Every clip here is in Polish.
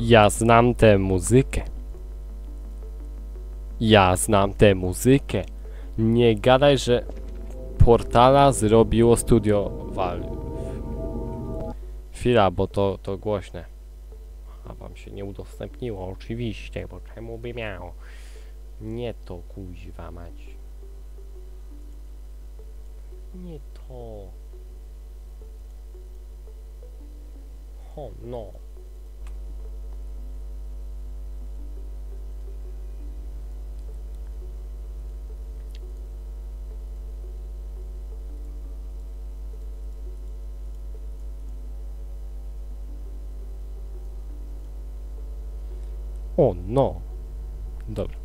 Ja znam tę muzykę. Ja znam tę muzykę. Nie gadaj, że Portala zrobiło studio Valve. Chwila, bo to, to głośne. A wam się nie udostępniło, oczywiście, bo czemu by miało? Nie to kuźwa mać. Nie to. O no. O no. Dobra.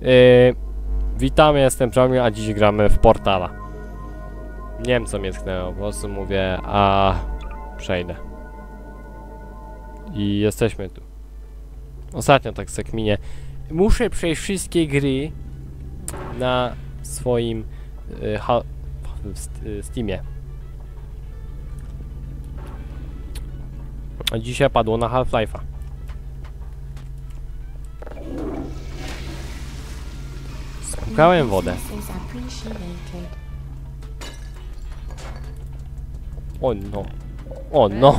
Yy, witamy, jestem Promil, a dziś gramy w Portala. Nie wiem co mnie tknęło, po prostu mówię, a przejdę. I jesteśmy tu. Ostatnio tak sekminie. Muszę przejść wszystkie gry na swoim y, ha, w y, Steamie. Dzisiaj padło na Half-Life'a. Spłukałem wodę. O no. O no.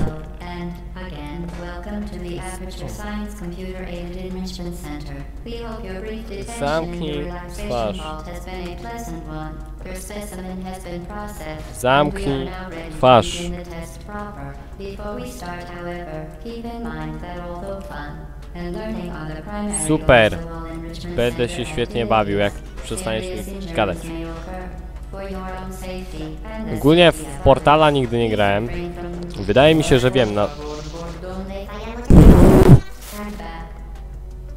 Zamknij twarz. Zamknij twarz. Super. Będę się świetnie bawił, jak przestaniesz mi gadać. Ogólnie w Portala nigdy nie grałem. Wydaje mi się, że wiem na...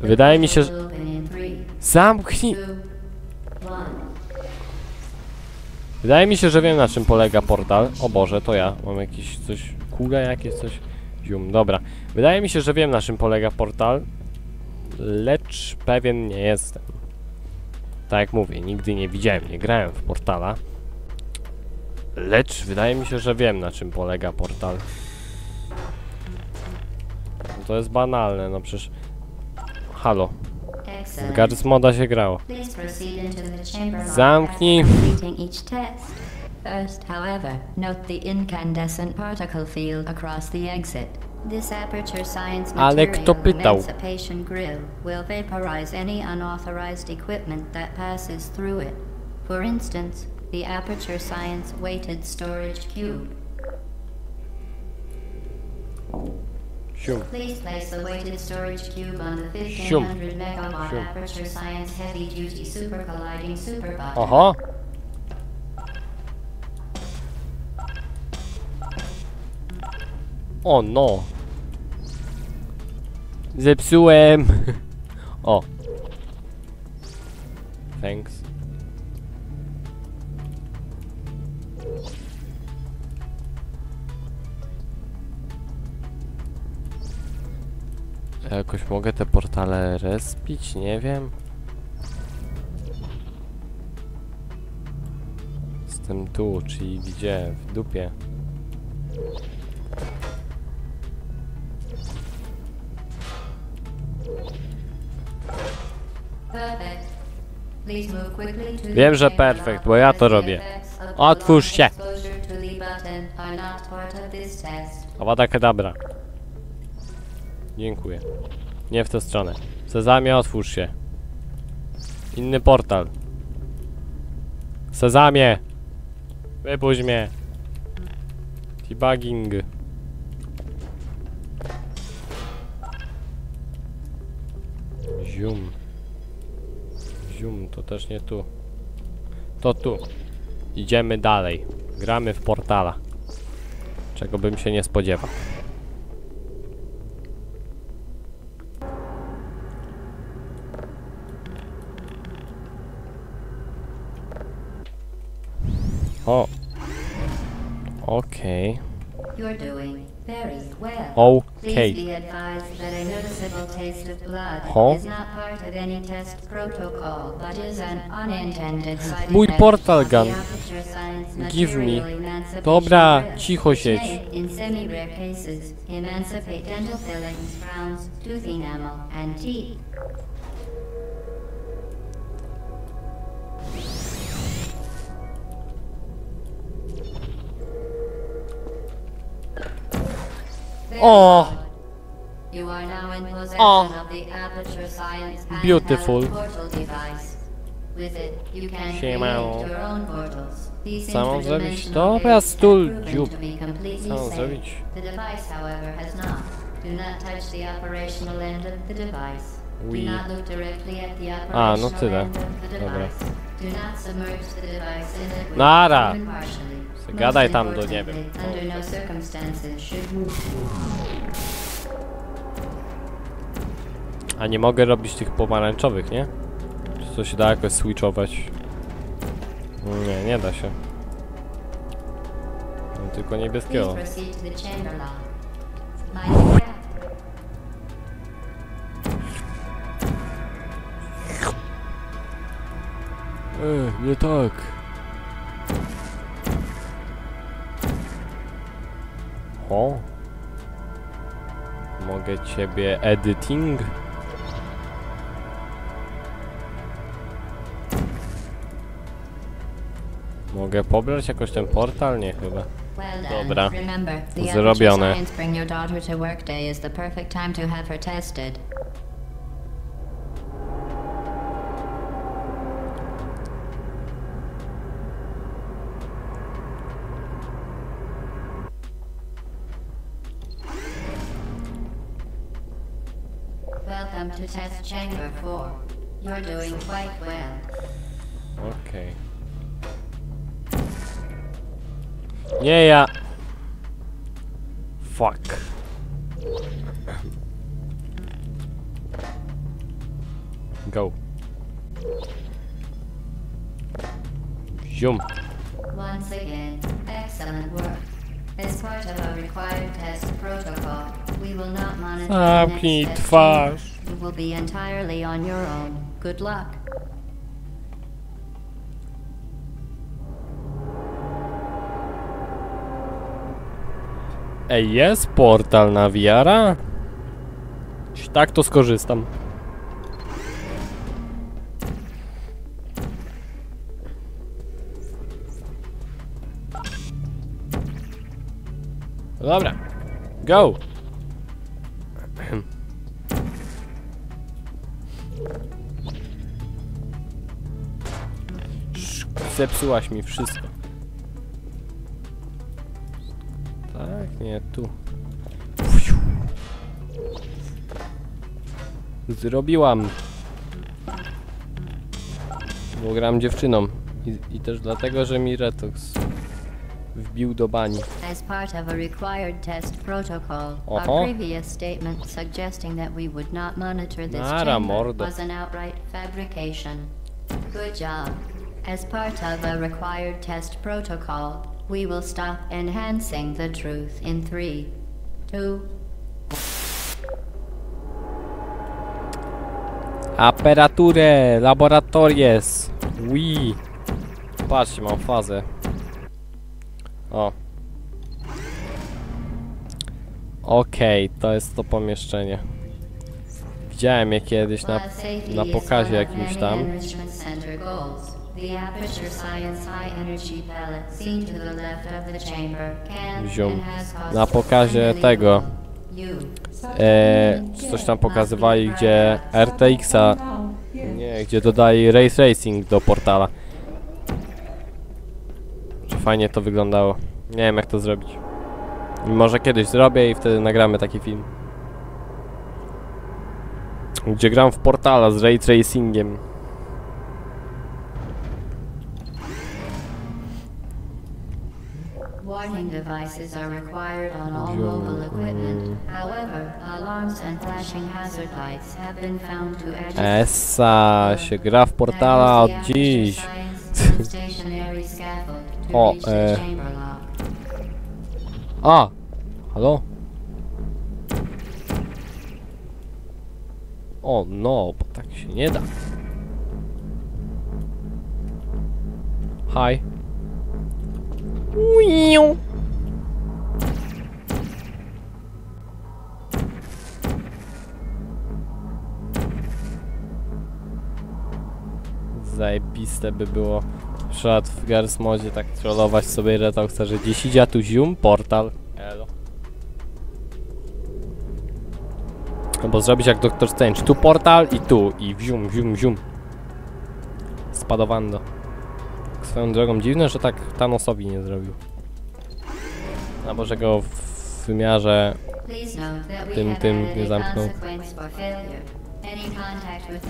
Wydaje mi się, że... Zamknij... two, one. Wydaje mi się, że wiem na czym polega portal. O Boże, to ja. Mam jakieś coś... Kule jakieś coś... Zium, dobra. Wydaje mi się, że wiem na czym polega portal. Lecz pewien nie jestem. Tak jak mówię, nigdy nie widziałem, nie grałem w portala. Lecz wydaje mi się, że wiem na czym polega portal. No To jest banalne, no przecież... Halo, w Excellent. Moda się grało. Please proceed into the chamber log Zamknij. after completing each test. First, however, note the incandescent particle field across the exit. This aperture science Ale kto pytał? grill will vaporize any unauthorized equipment that passes through it. For instance, the aperture science weighted storage cube. Sium. Please place the weighted storage cube on the Shum. 1500 megawatt Shum. Aperture Science Heavy Duty Super Colliding Uh huh. O no! Zepsułem! O! Thanks. Jakoś mogę te portale respić? Nie wiem. Jestem tu, czyli gdzie? W dupie. Wiem, że lock bo ja to robię. Otwórz się. exposure to Dziękuję. Nie w tę stronę. Sezamie, otwórz się. Inny portal. Sezamie! Wypuść mnie! Debugging. Zium. Zium, to też nie tu. To tu. Idziemy dalej. Gramy w portala. Czego bym się nie spodziewał. O. Okej. You're doing Very well. Okej. Please be advised that a noticeable taste of blood Huh? is not part of any test protocol, is an unintended side Mój portal gun. Give me. Dobra, cicho which touch the operational end of the device. Oui. Do not look directly at the A, no operational tyle. end of the Dobra. device. Do not submerge the device in liquid, Nara. Most gadaj tam do, nie wiem. No A nie mogę robić tych pomarańczowych, nie? Czy to się da jakoś switchować? Nie, nie da się. Mam tylko niebieskiego. proceed to the O. Mogę ciebie editing? Mogę pobrać jakoś ten portal? Nie chyba. Dobra. Zrobione. Welcome to Test Chamber 4. You're doing quite well. Okej. Nie ja. Fuck. Go. Zium. Once again, excellent work. As part of our required test protocol, we will not monitor the Zamknij next test twarz. chamber. You will be entirely on your own. Good luck. Ej, jest portal na wiara? Jeśli tak, to skorzystam. Dobra. Go! Zepsułaś mi wszystko. Tak, nie, tu. Zrobiłam. Bo gram dziewczyną. I, I też dlatego, że mi Retox wbił do bani. As part of a required test protocol, Uh-huh. our previous statement suggesting that we would not monitor this Nara, chamber mordo. was an outright fabrication. Good job. As part of a required test protocol, we will stop enhancing the truth in three, two, Aperaturę, laboratories. Wii. Patrzcie, mam fazę. O. Okej, to jest to pomieszczenie. Widziałem je kiedyś na, na pokazie jakimś tam. Enrichment Center goals. The Aperture Science High Energy Pellet seen to the left of the chamber can Ziom. Na pokazie tego. You. E, coś tam pokazywali, gdzie RTX-a, nie, gdzie dodali Ray Tracing do portala. Że fajnie to wyglądało. Nie wiem jak to zrobić. Może kiedyś zrobię i wtedy nagramy taki film. Gdzie gram w portala z Ray Tracingiem. warning devices are required on all mobile mm. equipment. However, alarms and flashing hazard lights have been found to Essa się gra w portala od dziś. o, e... A! Halo? O no, bo tak się nie da. Hi. Zajebiste by było na przykład w Gers modzie tak trollować sobie retoksa, że gdzieś idzie, a tu zium, portal. Elo. Albo zrobić jak Doctor Strange. Tu portal i tu. I wzium, wzium, wzium. Spadowando. Swoją drogą dziwne, że tak Thanosowi nie zrobił. Albo że go w wymiarze Tym- tym nie zamknął. consequence for failure. Any contact with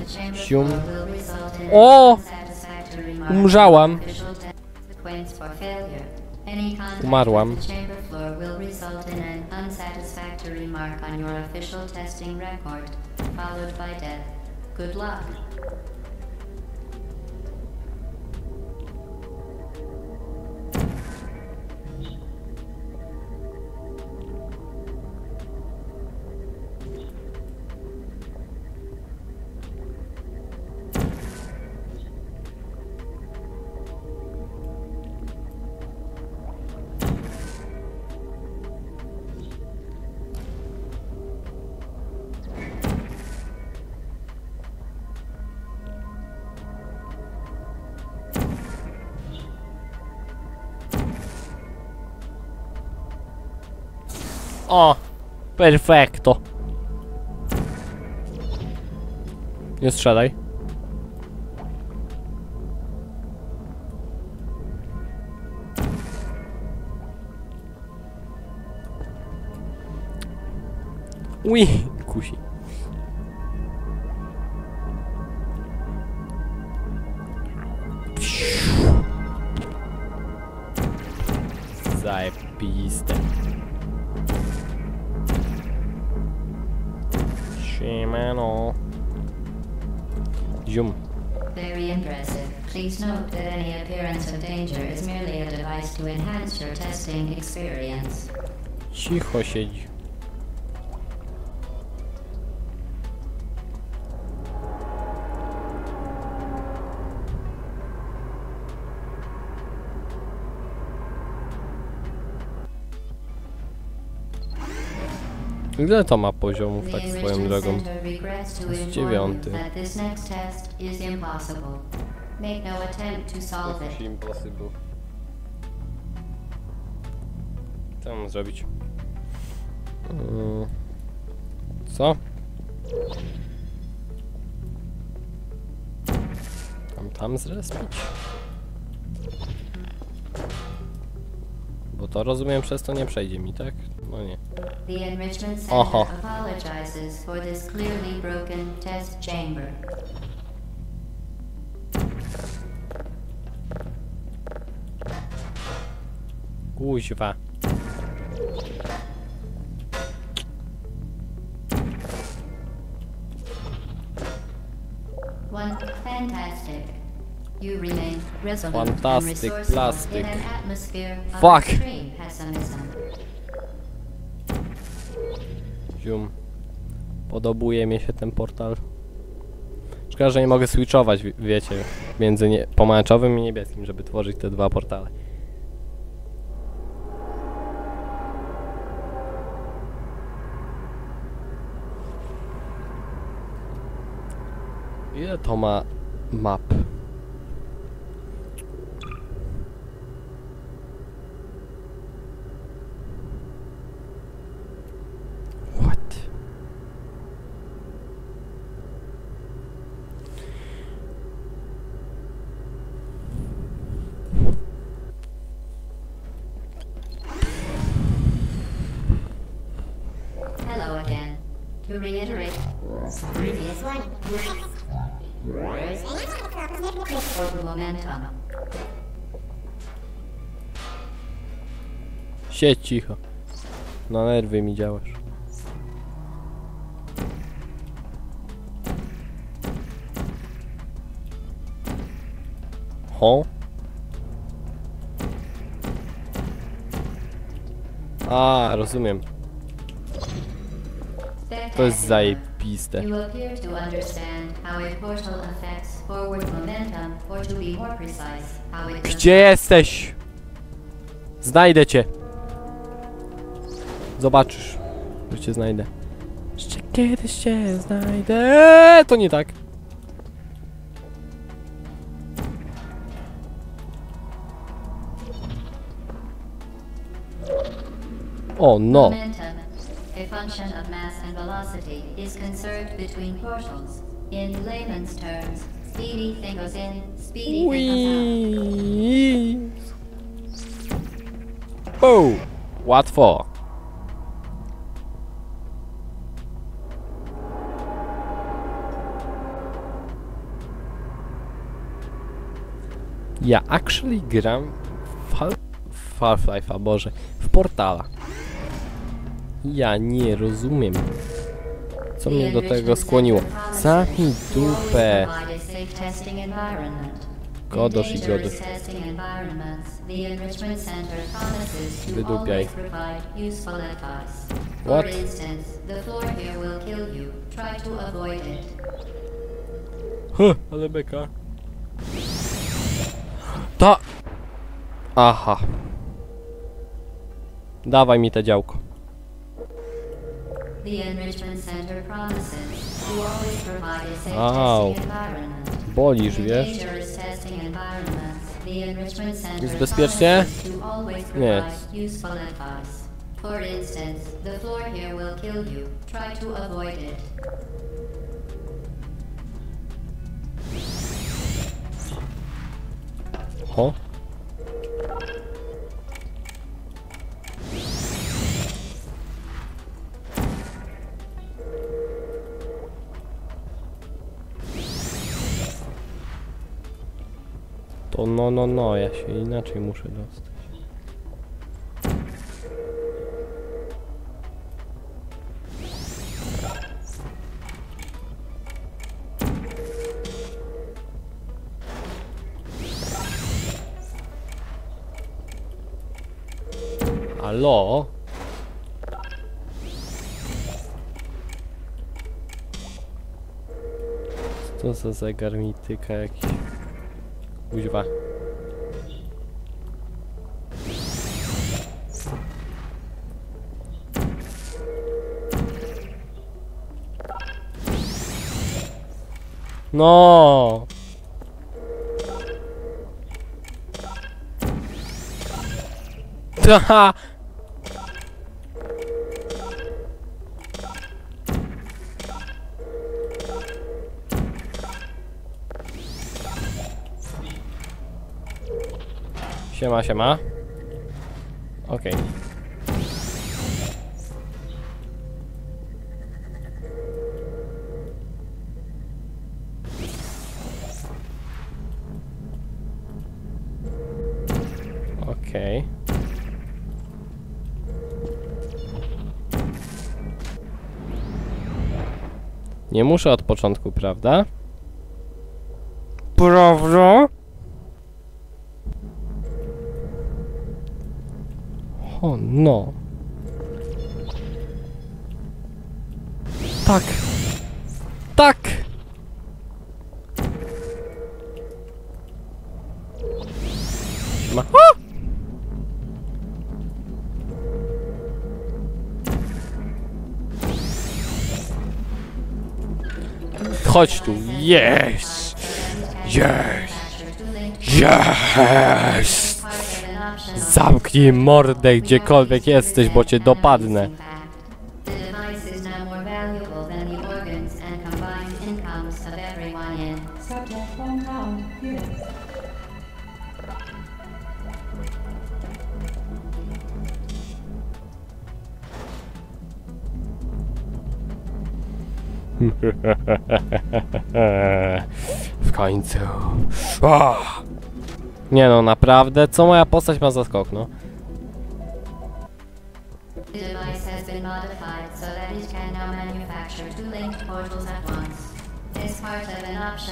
Perfekto. Nie strzelaj. Ui, your testing experience. Cicho siedzi. Ile to ma poziomów, tak swoją drogą? Inform dziewiąty. Make no attempt to solve it. Co mam zrobić? Mm. Co? Tam, tam zrespić? Bo to rozumiem, przez to nie przejdzie mi, tak? No nie. The Enrichment Center Oho. apologizes for this clearly broken test chamber. Kuźwa. One fantastic. You remain resolute Fantastic and resourceful plastic. in an atmosphere of Fuck. extreme pessimism. Zium. Podobuje mi się ten portal. Szkoda, że nie mogę switchować, wie- wiecie, między nie pomarańczowym i niebieskim, żeby tworzyć te dwa portale. Ile to ma Siedź cicho. Na nerwy mi działasz. Ho? A, rozumiem. To jest zajebiste. You appear to understand how a portal affects forward momentum, or to be more precise, how it does Gdzie jesteś? Znajdę cię. Zobaczysz, że cię znajdę. Jeszcze kiedyś cię znajdę. Eee, To nie tak. O no. A function of mass and velocity, is conserved between portals. In layman's terms, speedy thing goes in, speedy thing comes out. Łatwo. Ja actually gram w Hal- w Half-Life'a, Boże, w Portala. Ja nie rozumiem, co mnie do tego skłoniło. always dupę. Godosz i godosz. Wydupiaj. What? For instance, the Ta... Aha. Dawaj mi te działko. Au. Bolisz, wiesz? Jest bezpiecznie? Nie. For instance, the floor here will kill you. Try to avoid it. O. To no, no, no, ja się inaczej muszę dostać. Halo? Co za zegar mi tyka jakiś? Kuźwa. No. Haha. Siema, siema. Okej. Okej. Nie muszę od początku, prawda? Prawda? O no. Tak. Tak. Ma. O! Chodź tu. Yes. Yes. Yes. Zamknij mordę gdziekolwiek jesteś, bo cię dopadnę. W końcu. Nie no, naprawdę? Co moja postać ma za skok, no?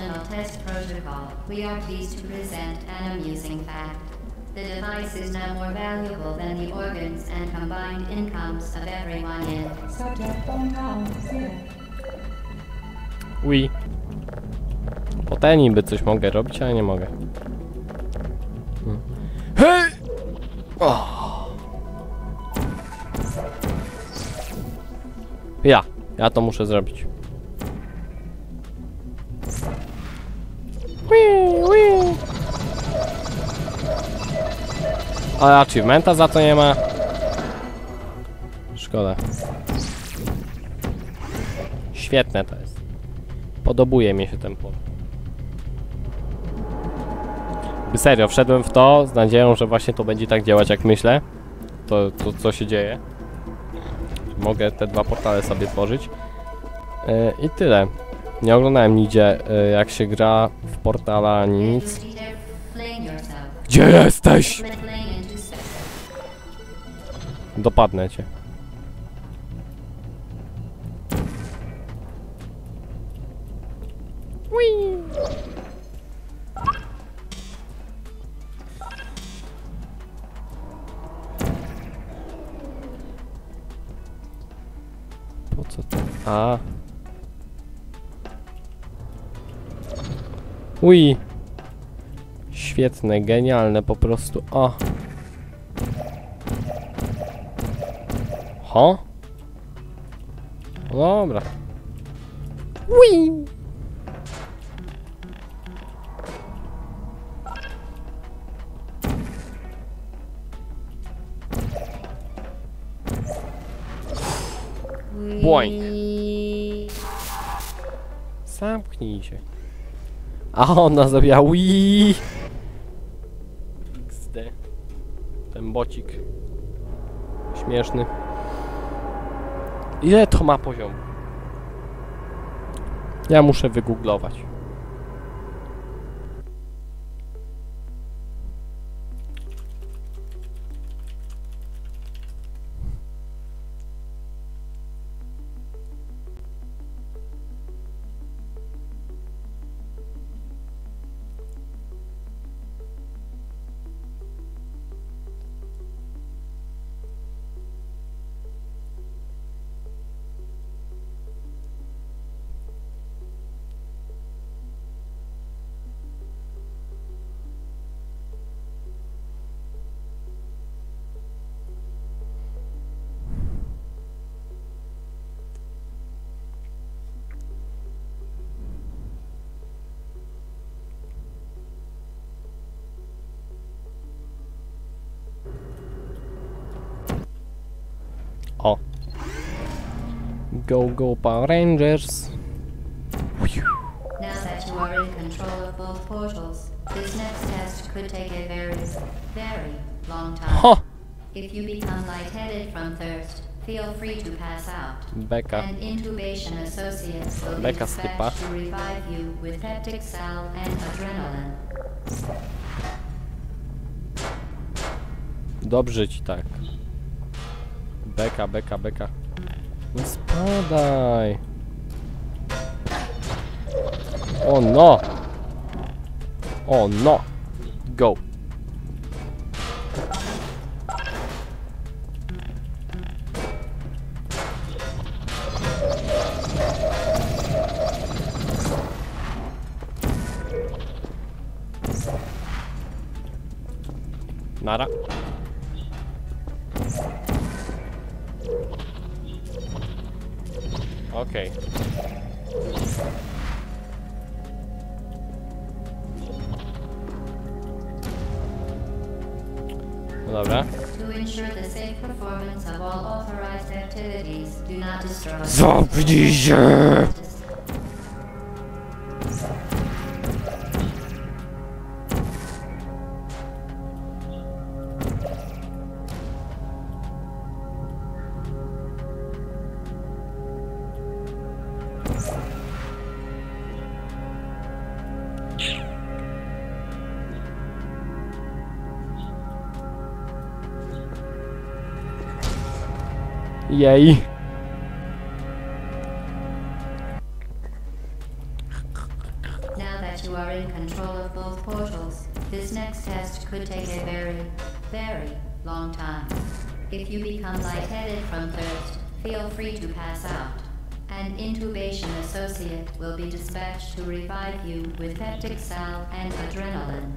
Optional test protocol, we are pleased to present an amusing fact. The device is now more valuable than the organs and combined incomes of everyone in. Subject phone. Ui. Po te niby coś mogę robić, ale nie mogę. Hmm. Hej! Ja. Ja to muszę zrobić. Ale achievementa za to nie ma. Szkoda. Świetne to jest. Podobuje mi się ten. By Serio, wszedłem w to z nadzieją, że właśnie to będzie tak działać jak myślę. To, to co się dzieje. Mogę te dwa portale sobie tworzyć. Yy, I tyle. Nie oglądałem nigdzie yy, jak się gra w portala ani nic. Gdzie jesteś? Dopadnę cię. Po co to? A. Ui. Świetne, genialne po prostu. O. Ho? No Dobra. Ui. Boing. Zamknij się. A ona zrobiła Wii. XD. Ten bocik. Śmieszny. Ile to ma poziom? Ja muszę wygooglować. Go, go, Power Rangers. Now that you are in control of both portals, this next test could take a very, very long time. Ho! If you become lightheaded from thirst, feel free to pass out. Beka. And intubation associates will be dispatched to revive you with peptic salve and adrenaline. Dobrze ci tak. Beka, beka, beka. No spadaj. O no! O no! Go! Destroy. Zamknij się! Now that you are in control of both portals, this next test could take a very, very long time. If you become lightheaded from thirst, feel free to pass out. An intubation associate will be dispatched to revive you with peptic salve and adrenaline.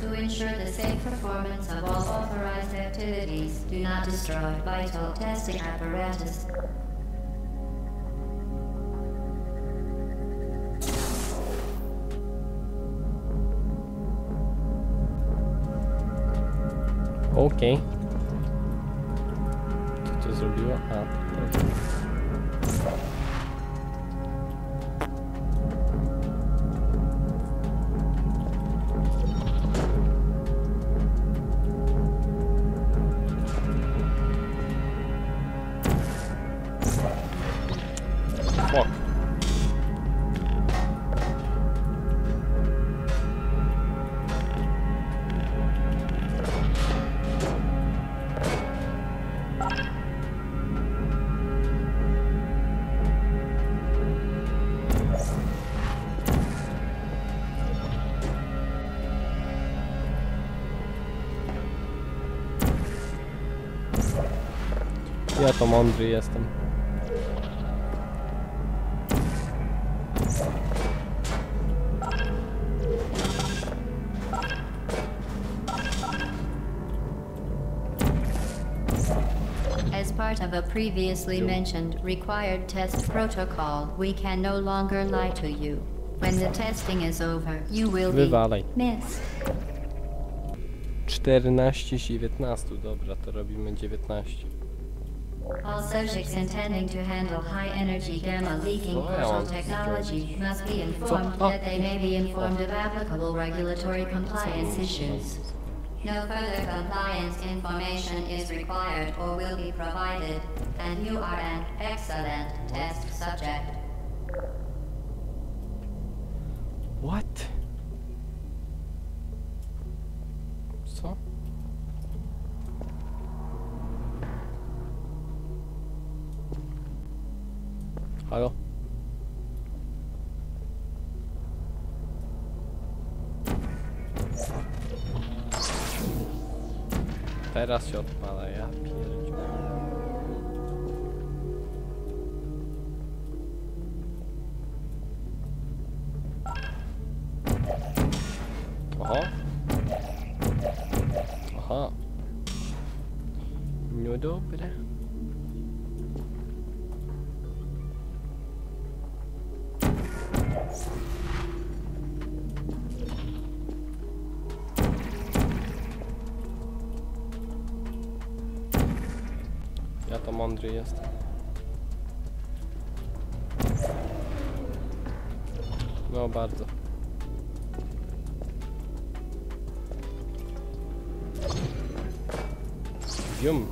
To ensure the safe performance of all authorized activities, do not destroy vital testing apparatus. Okej. To mądry jestem. Part of a previously mentioned required test protocol, we can no longer lie to you. When the testing is over, you will be Wywalaj. missed. 14 z 19, dobra, to robimy 19. All subjects intending to handle high energy gamma leaking Co portal technology must be informed that they may be informed of applicable regulatory compliance issues. No further compliance information is required or will be provided, and you are an excellent test subject. What? Halo? Teraz się mądry jestem. No bardzo. Zium.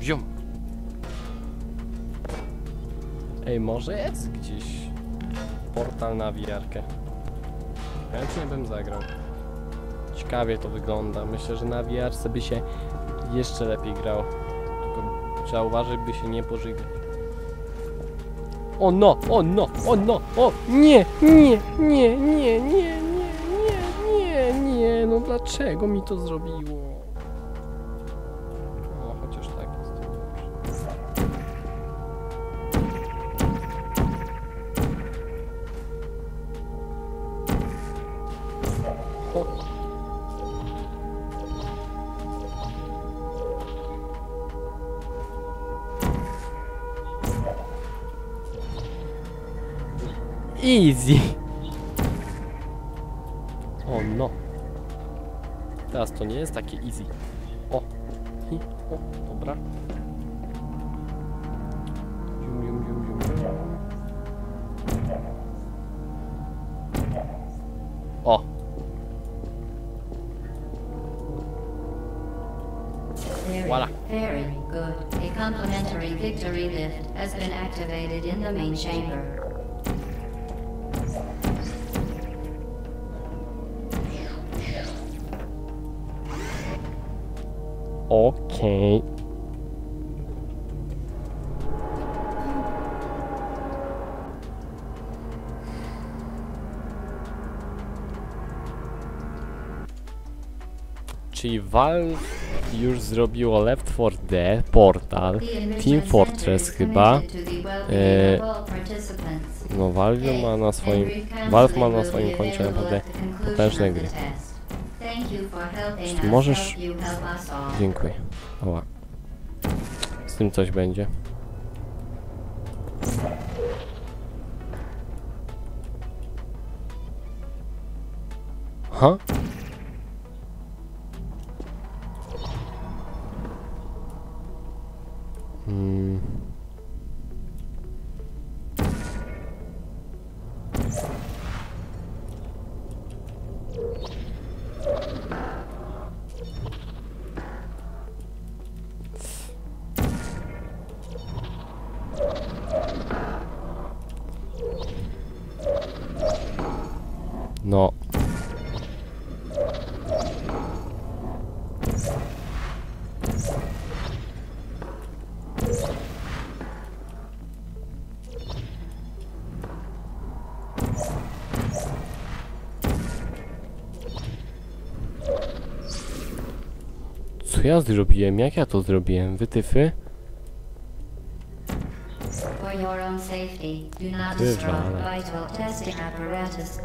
Zium. Ej, może jest gdzieś portal na wiarkę. Chętnie bym zagrał. Ciekawie to wygląda. Myślę, że na wiarce by się jeszcze lepiej grało. Tylko trzeba uważać, by się nie pożygać. O no, o no, o no, o nie, nie, nie, nie, nie, nie, nie, nie, nie, no dlaczego mi to zrobiło? вблизи. Czyli Valve już zrobiło Left 4 Dead, Portal, Team Fortress chyba. participants. No Valve ma na swoim, Valve ma na swoim koncie naprawdę potężne gry. Czy możesz- Dziękuję. Oła. Z tym coś będzie. Ha? No. Co ja zrobiłem? Jak ja to zrobiłem? Wytyfy? For your own safety, do not Ty destroy wale. vital testing apparatus.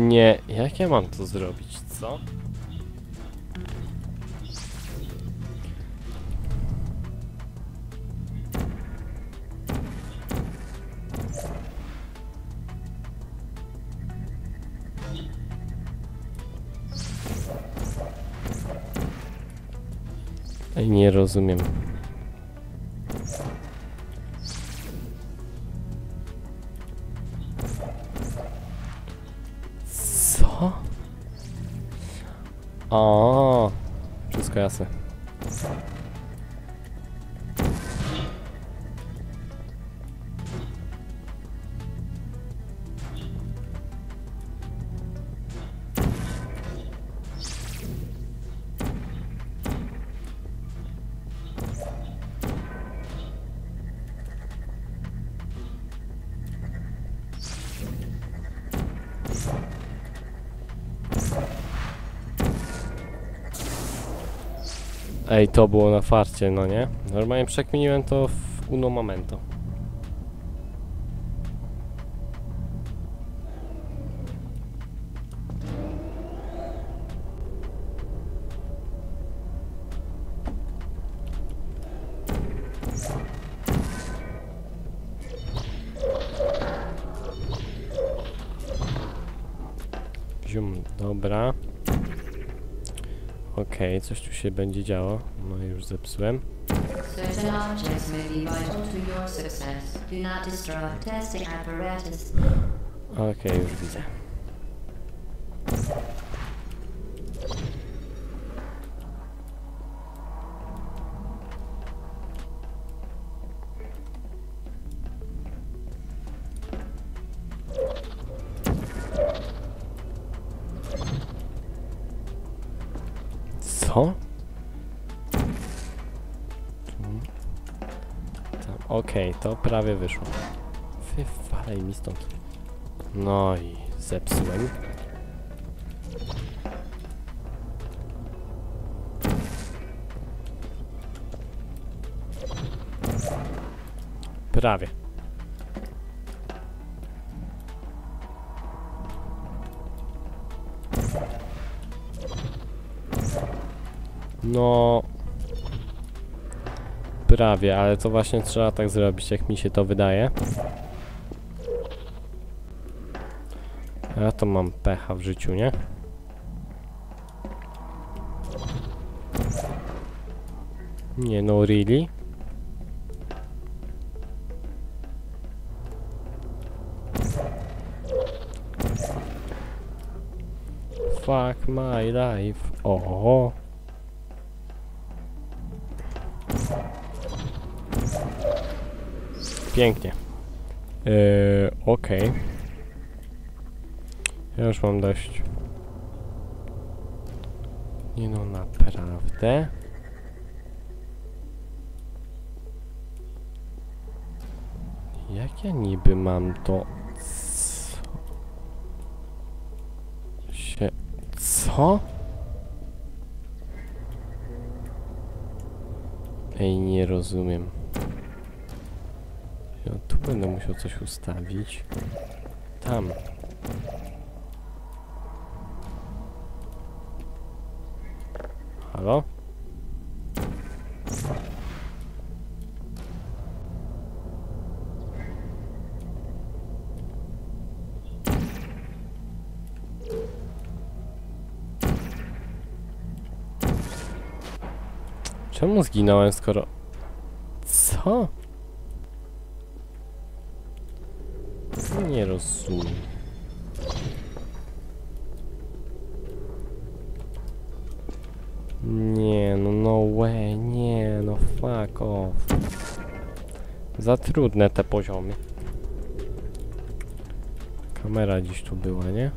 Nie, jak ja mam to zrobić, co? Nie rozumiem. Wszystko Ej, to było na farcie, no nie? Normalnie przekminiłem to w uno momento. Się będzie działo. No już zepsułem. Certain objects may be vital Okej, to prawie wyszło. Wywalej mi stąd. No i zepsułem. Prawie. No. Prawie, ale to właśnie trzeba tak zrobić, jak mi się to wydaje. Ja to mam pecha w życiu, nie? Nie no, really? Fuck my life. O. Pięknie. Yy, okej. Ja już mam dość. Nie no, naprawdę? Jak ja niby mam to... Co... się... Co? Ej, nie rozumiem. Będę musiał coś ustawić. Tam. Halo? Czemu zginąłem, skoro... Co? Trudne te poziomy. Kamera dziś tu była, nie?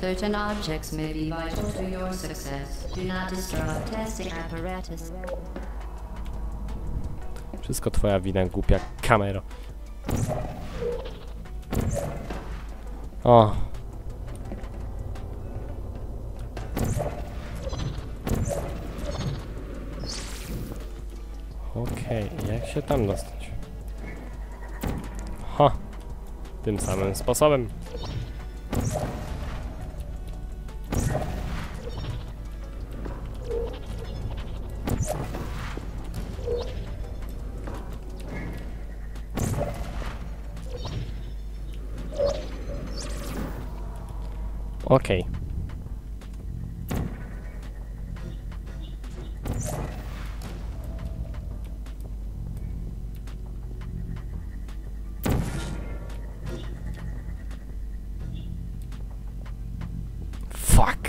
Certain objects may be vital to your success. Do not disrupt testing apparatus. Wszystko twoja wina, głupia kamero. O. Okej, jak się tam dostać? Tym samym sposobem. Okej. Fuck.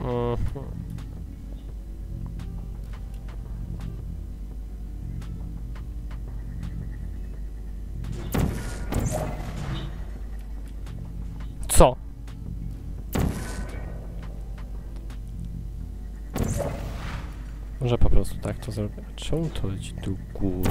Mhm. Co? Może po prostu tak to zrobię. Czemu to leci do góry?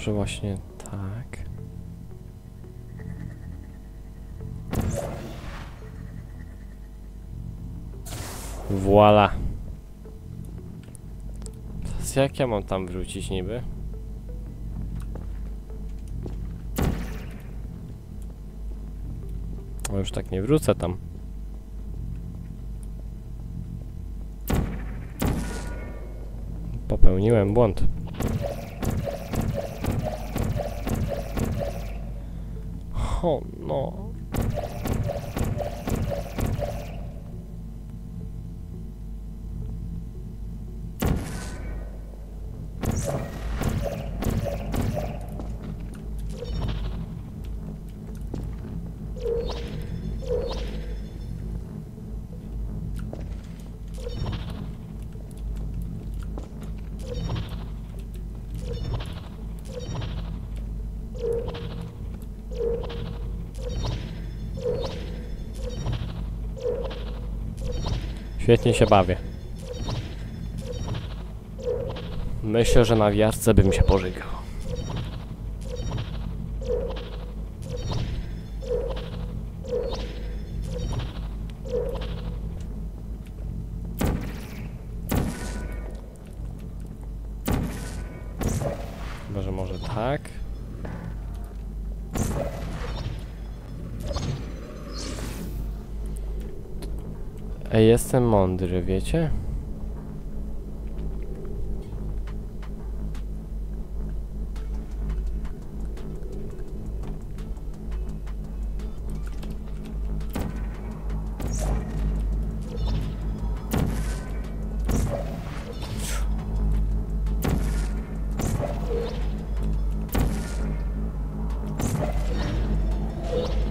Może właśnie tak. Voila. Teraz jak ja mam tam wrócić niby? No już tak nie wrócę tam. Popełniłem błąd. O no. Świetnie się bawię. Myślę, że na wiarce bym się pożygał. mądry, wiecie?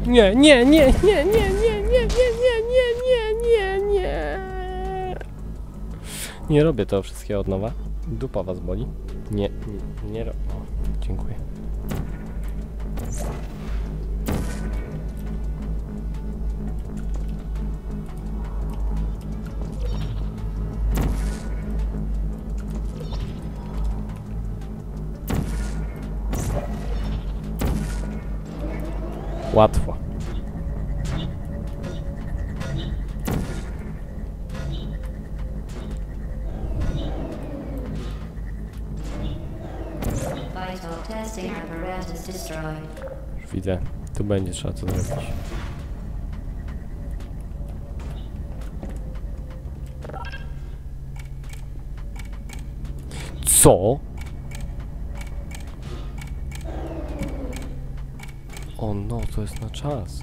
Nie, nie, nie, nie, nie, nie! Nie robię tego wszystkiego od nowa. Dupa was boli. Nie, nie, nie robię. Będzie trzeba co zrobić. Co? O no, to jest na czas.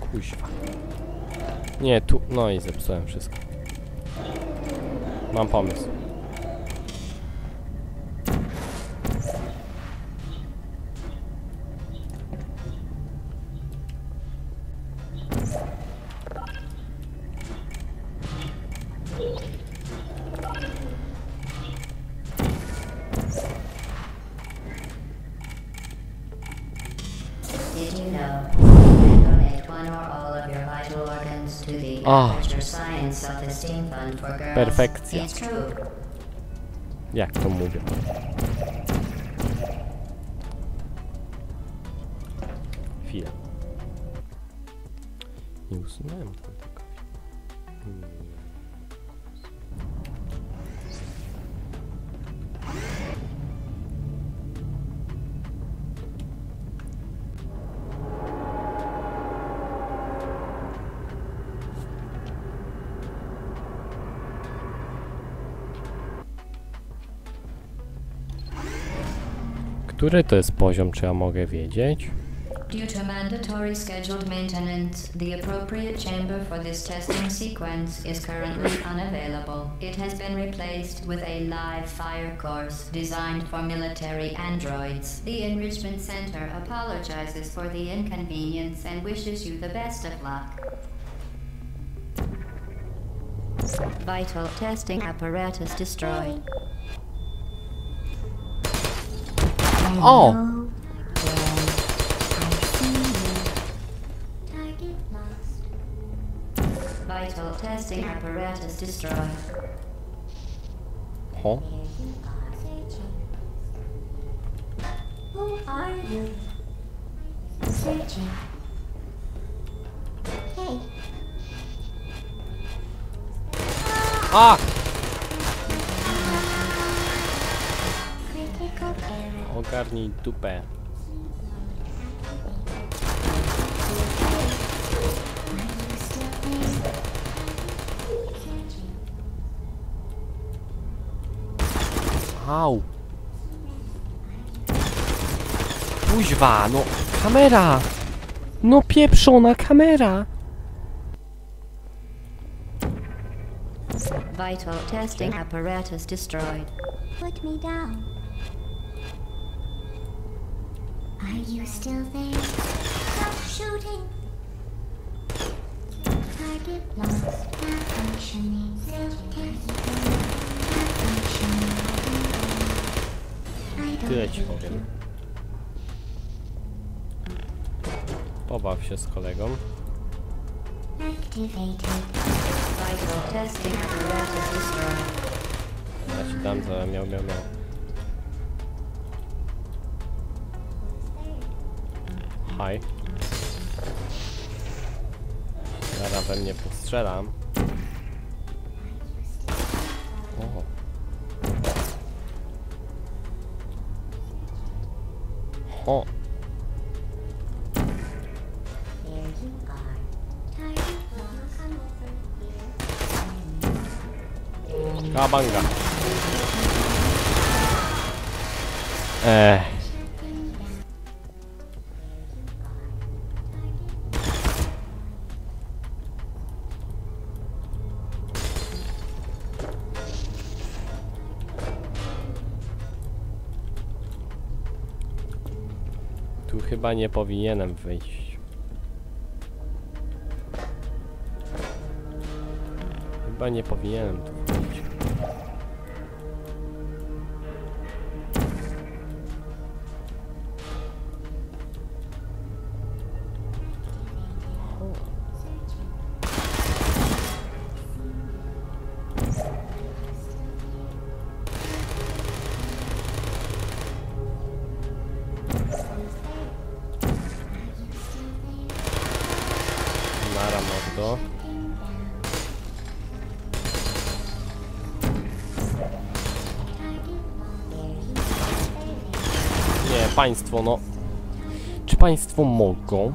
Kuźwa. Nie, tu... No i zepsułem wszystko. Mam pomysł. Perfekcja. Jak to mówię? Który to jest poziom, czy ja mogę wiedzieć? Due to mandatory scheduled maintenance, the appropriate chamber for this testing sequence is currently unavailable. It has been replaced with a live fire course designed for military androids. The Enrichment Center apologizes for the inconvenience and wishes you the best of luck. Vital testing apparatus destroyed. at all. testing apparatus destroyed. Who are you? Oh. Hey. Ah! Ogarnij dupę. Au! Kuźwa, no kamera! No pieprzona kamera! Vital testing apparatus destroyed. Put me down. Are you still there? Stop shooting. Target lost. Malfunctioning. Self-test. Malfunctioning. I don't Tyle ci powiem. Pobaw się z kolegą. Ja ci dam za miał, miał, miał. Hi. Zaraz we mnie postrzelam. O. There nie powinienem wyjść. Chyba nie powinienem tu wyjść. Państwo, no. Czy państwo mogą?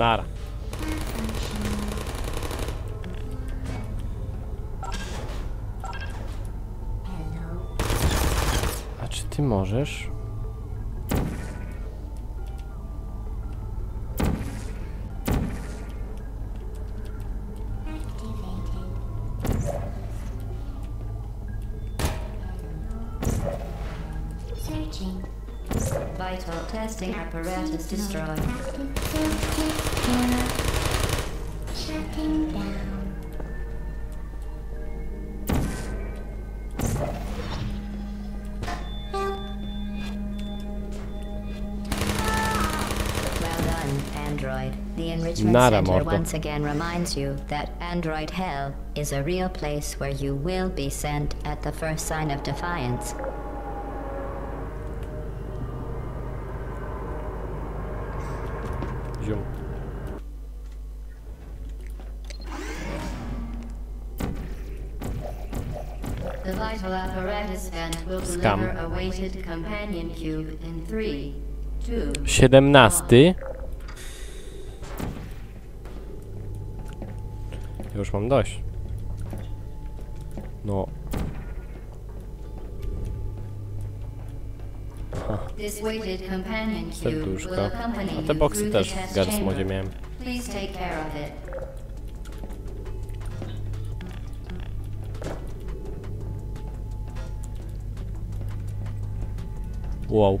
Nara. A czy ty możesz? Vital testing apparatus destroyed. Enrichment Nada, Center once again reminds you that Android Hell is a real place where you will be sent at the first sign of defiance. Zium. The vital apparatus vent will deliver a weighted companion cube in three, two, Siedemnasty. Już mam dość. No. Serduszko. accompany A te boksy też w Garsmodzie miałem. Wow.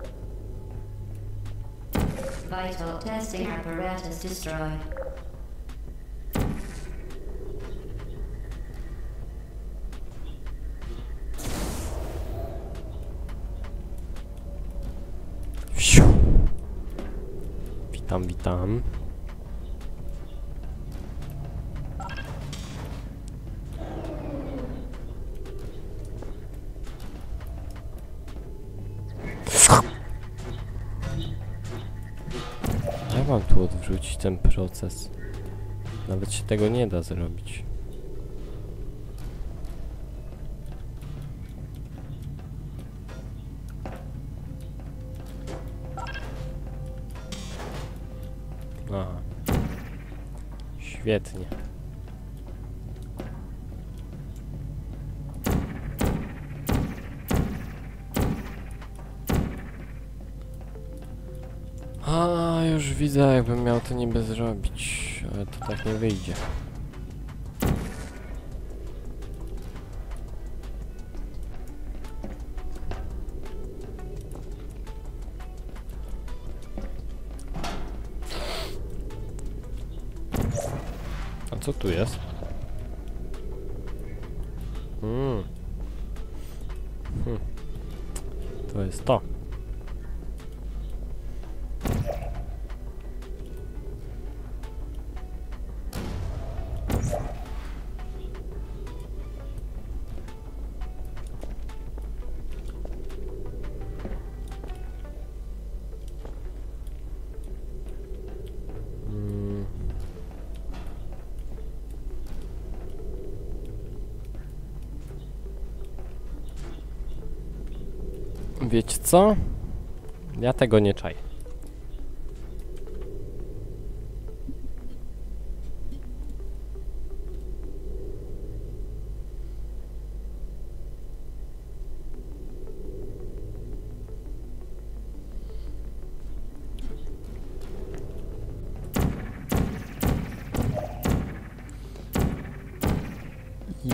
Vital testing apparatus destroyed. Witam, witam. Proces. Nawet się tego nie da zrobić. Aha. Świetnie. Widzę, jakbym miał to niby zrobić, ale to tak nie wyjdzie. A co tu jest? Co? Ja tego nie czaję.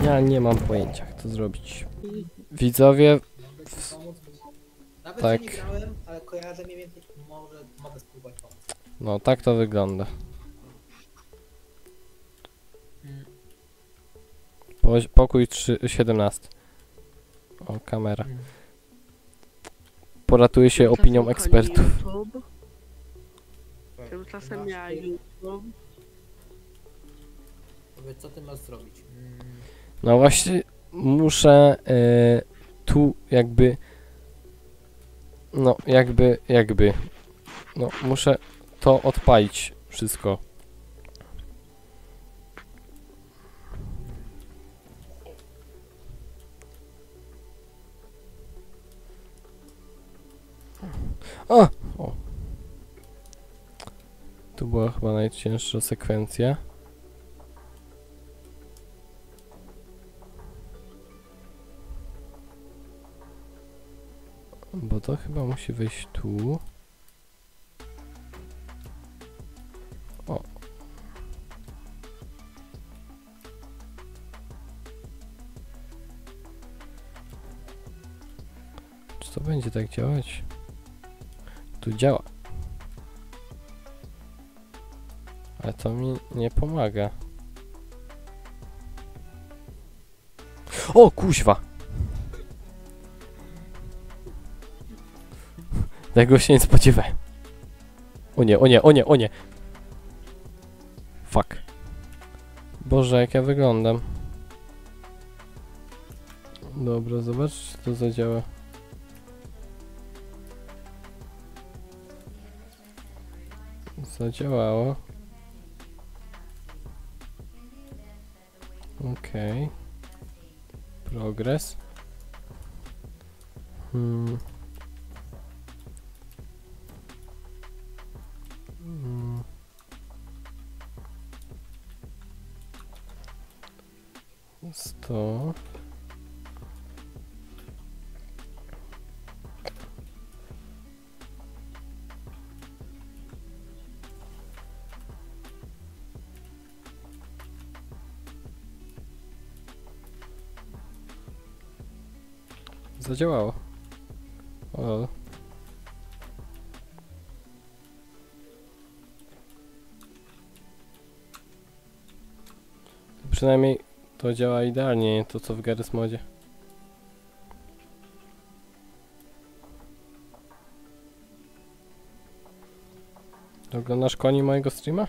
Ja nie mam pojęcia, jak to zrobić. Widzowie, Tak. nie grałem, ale kojarzę mniej więcej, może mogę spróbować pomóc. no tak to wygląda. Po, pokój 3, 17. O, kamera. Poratuje się opinią ekspertów. Tymczasem ja YouTube. Powiedz, co ty masz zrobić? Mm, No właśnie muszę e, tu jakby no jakby jakby no muszę to odpalić wszystko. O! o! Tu była chyba najcięższa sekwencja. Bo to chyba musi wejść tu. O. Czy to będzie tak działać? Tu działa. Ale to mi nie pomaga. O, kuźwa! Tego się nie spodziewałem. O nie, o nie, o nie, o nie. Fuck. Boże, jak ja wyglądam. Dobra, zobacz, czy to zadziała. Zadziałało. Okej. Progres. Hmm. To. Zadziałało. O. Przynajmniej to działa idealnie, nie to co w Garry's Modzie. Oglądasz koni mojego streama?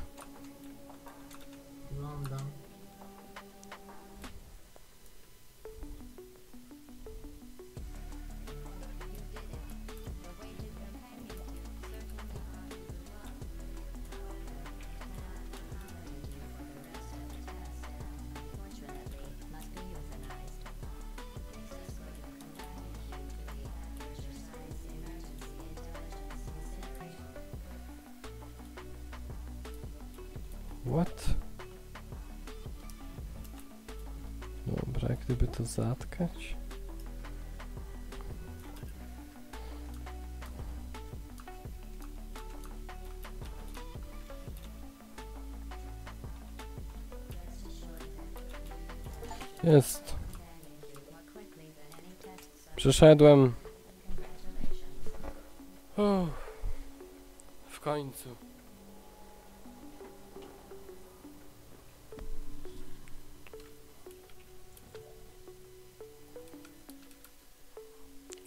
Przyszedłem. Uff. W końcu.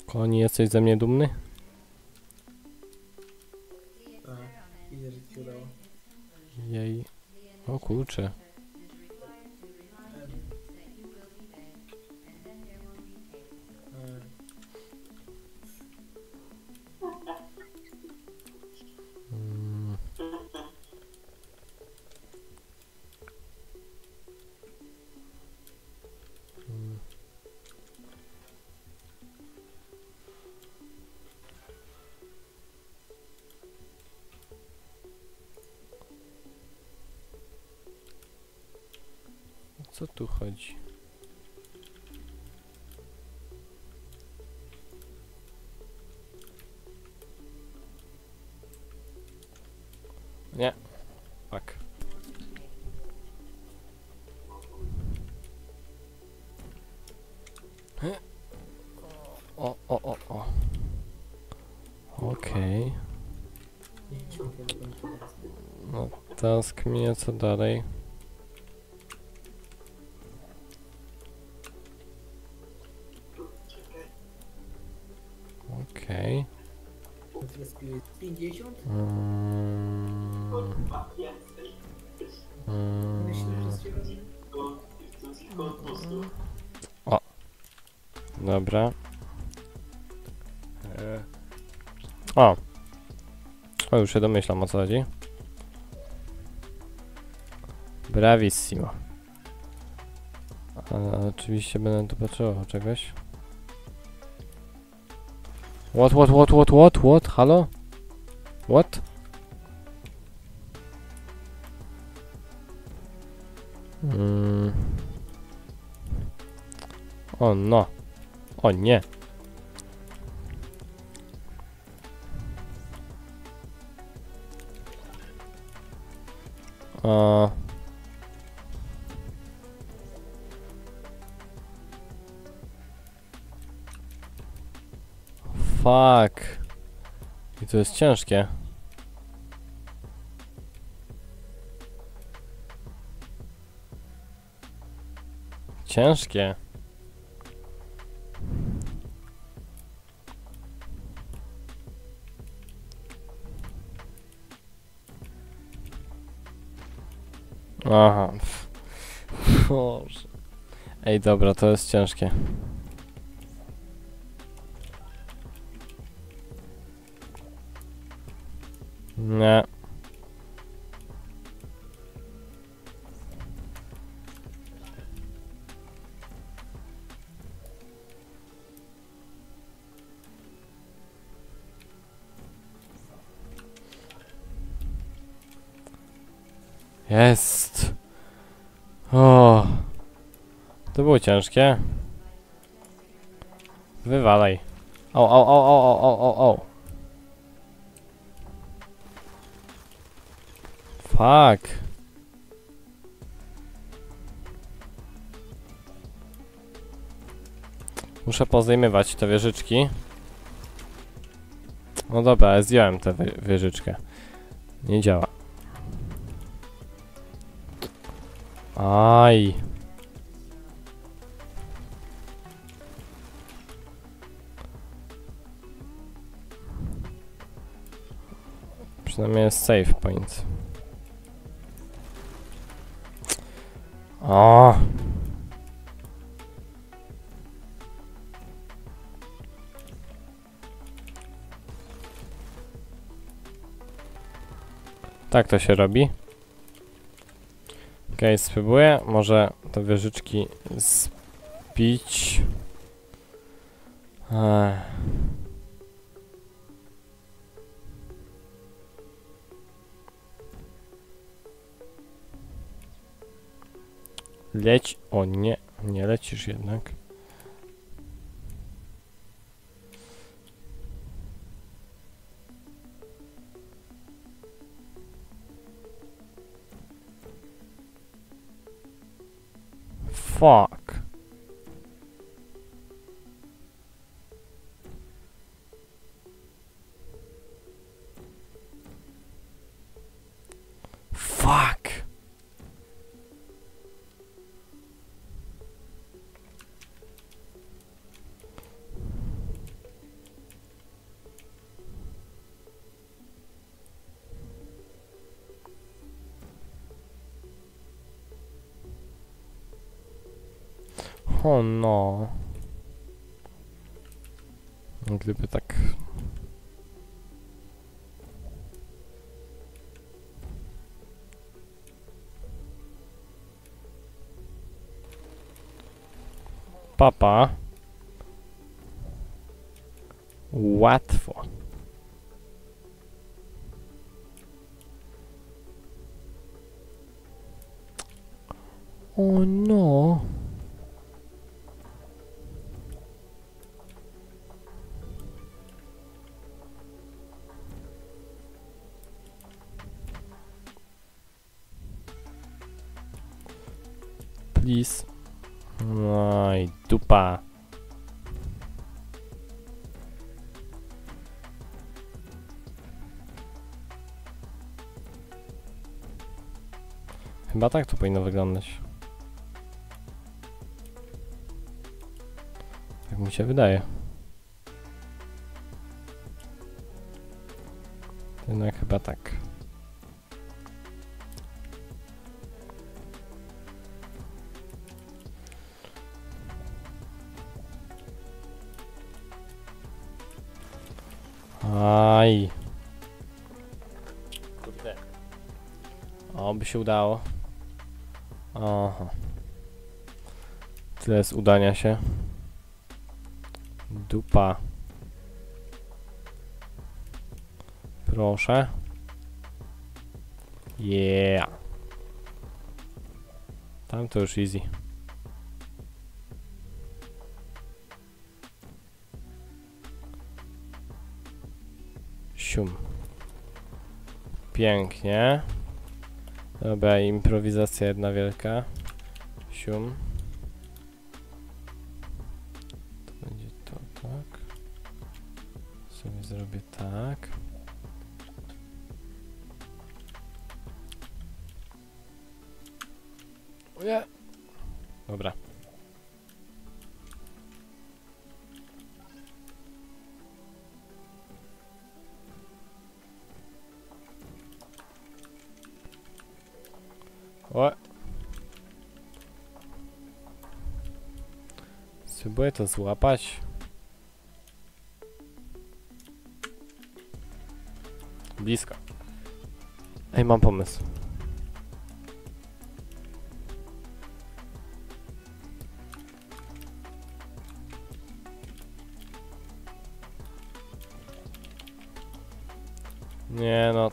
Koni, jesteś ze mnie dumny? Okej. teraz. No, task mnie co dalej? Okej. Tyle skilli. 50? Mm. Myślę, że Mm. z ciebie robi. Dobra. O! O, już się domyślam o co chodzi. Bravissimo. Ale oczywiście będę tu potrzebował czegoś. What, what, what, what, what, what? Halo? What? Mm. O no. O nie. Fuck. I to jest ciężkie. Ciężkie. Aha. Boże. Ej, dobra, to jest ciężkie. Ciężkie. Wywalaj. O, o, o, o, o, o, o, o. Fuck. Muszę pozajmować te wieżyczki. No dobra, zdjąłem tę wieżyczkę. Nie działa. Aj. Przynajmniej jest save point. O. Tak to się robi. Okej, spróbuję. Może te wieżyczki zbić. Ech. Leć. O nie, nie lecisz jednak. Fuck. O no. Gdyby tak. Papa. Łatwo. O no. Chyba tak to powinno wyglądać. Tak mi się wydaje. Jednak chyba tak. Aj. Kurde. O, by się udało. Aha. Tyle z udania się. Dupa. Proszę. Yeah. Tam to już easy. Sium. Pięknie. Dobra, improwizacja jedna wielka. Sium. To złapać. Blisko. Ej, mam pomysł. Nie no.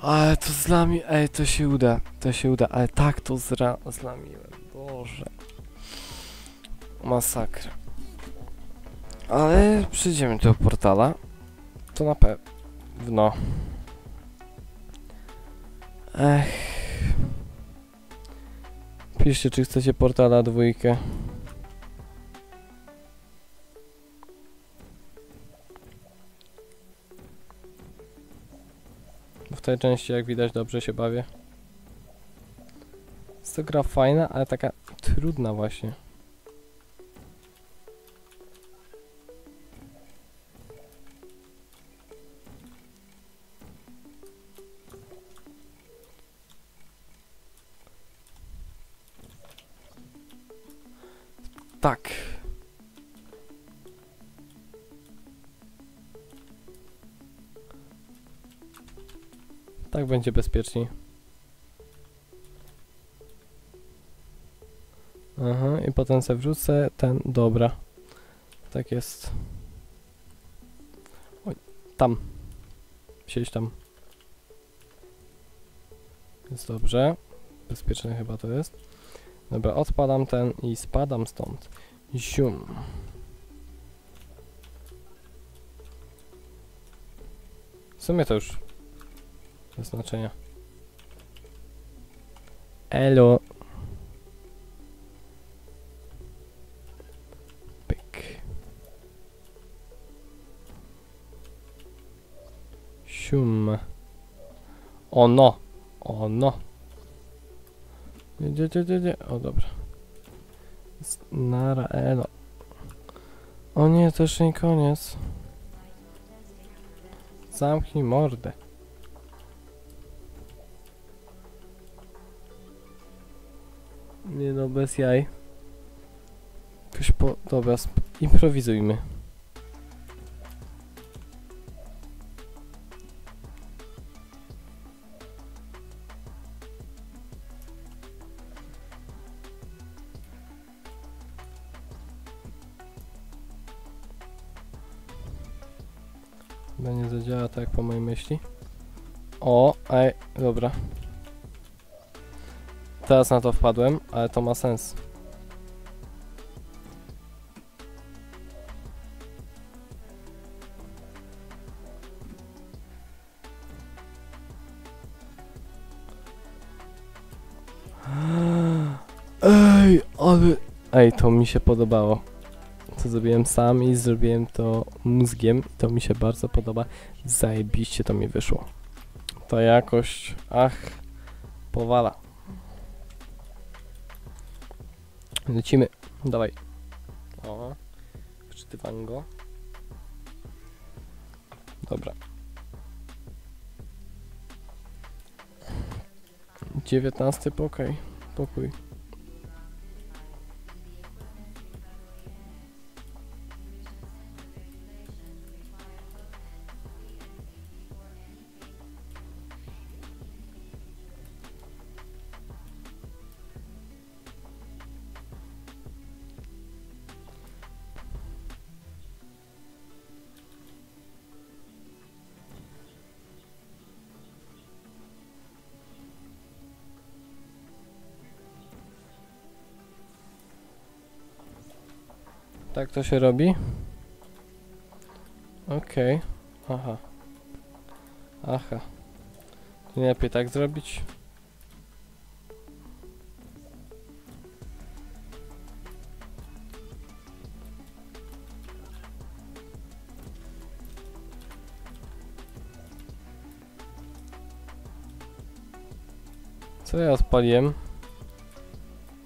Ale to zlami... Ej, to się uda. To się uda, ale tak to zra... zlamiłem. Boże. Masakra. Ale przyjdziemy do portala. To na pewno. Ech. Piszcie, czy chcecie portala dwójkę. W tej części, jak widać, dobrze się bawię. Jest to gra fajna, ale taka trudna właśnie. Będzie bezpieczniej. Aha, i potem se wrzucę ten, dobra. Tak jest. Oj, tam. Siedź tam. Jest dobrze. Bezpieczne chyba to jest. Dobra, odpalam ten i spadam stąd. Zium. W sumie to już znaczenia. Elo. Pyk. Sium. O no. O no. Gdzie, gdzie, gdzie, gdzie? O dobra. Nara, elo. O nie, to jeszcze nie koniec. Zamknij mordę. Nie no, bez jaj. Jakoś po... Dobra, improwizujmy. Chyba nie zadziała tak po mojej myśli. O, ej, dobra. Teraz na to wpadłem, ale to ma sens. Ej, ale... Ej, to mi się podobało. To zrobiłem sam i zrobiłem to mózgiem. To mi się bardzo podoba. Zajebiście to mi wyszło. Ta jakość, ach, powala. Lecimy. Dawaj. O, wczytywango. Dobra. Dziewiętnasty pokój. Pokój. Tak to się robi? Okej. Aha. Aha. Nie lepiej tak zrobić? Co ja odpaliłem?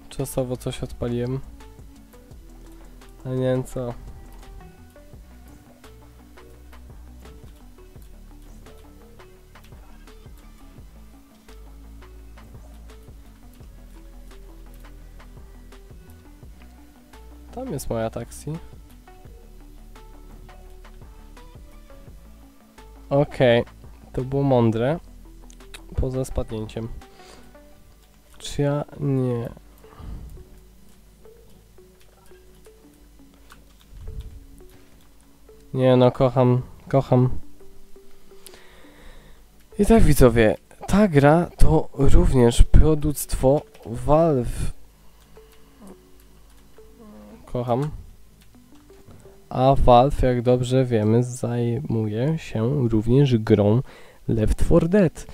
Czasowo coś odpaliłem. A nie wiem co. Tam jest moja taksi. Okej, to było mądre. Poza spadnięciem. Czy ja... Nie. Nie no, kocham, kocham. I tak widzowie, ta gra to również productwo Valve. Kocham. A Valve, jak dobrze wiemy, zajmuje się również grą Left 4 Dead.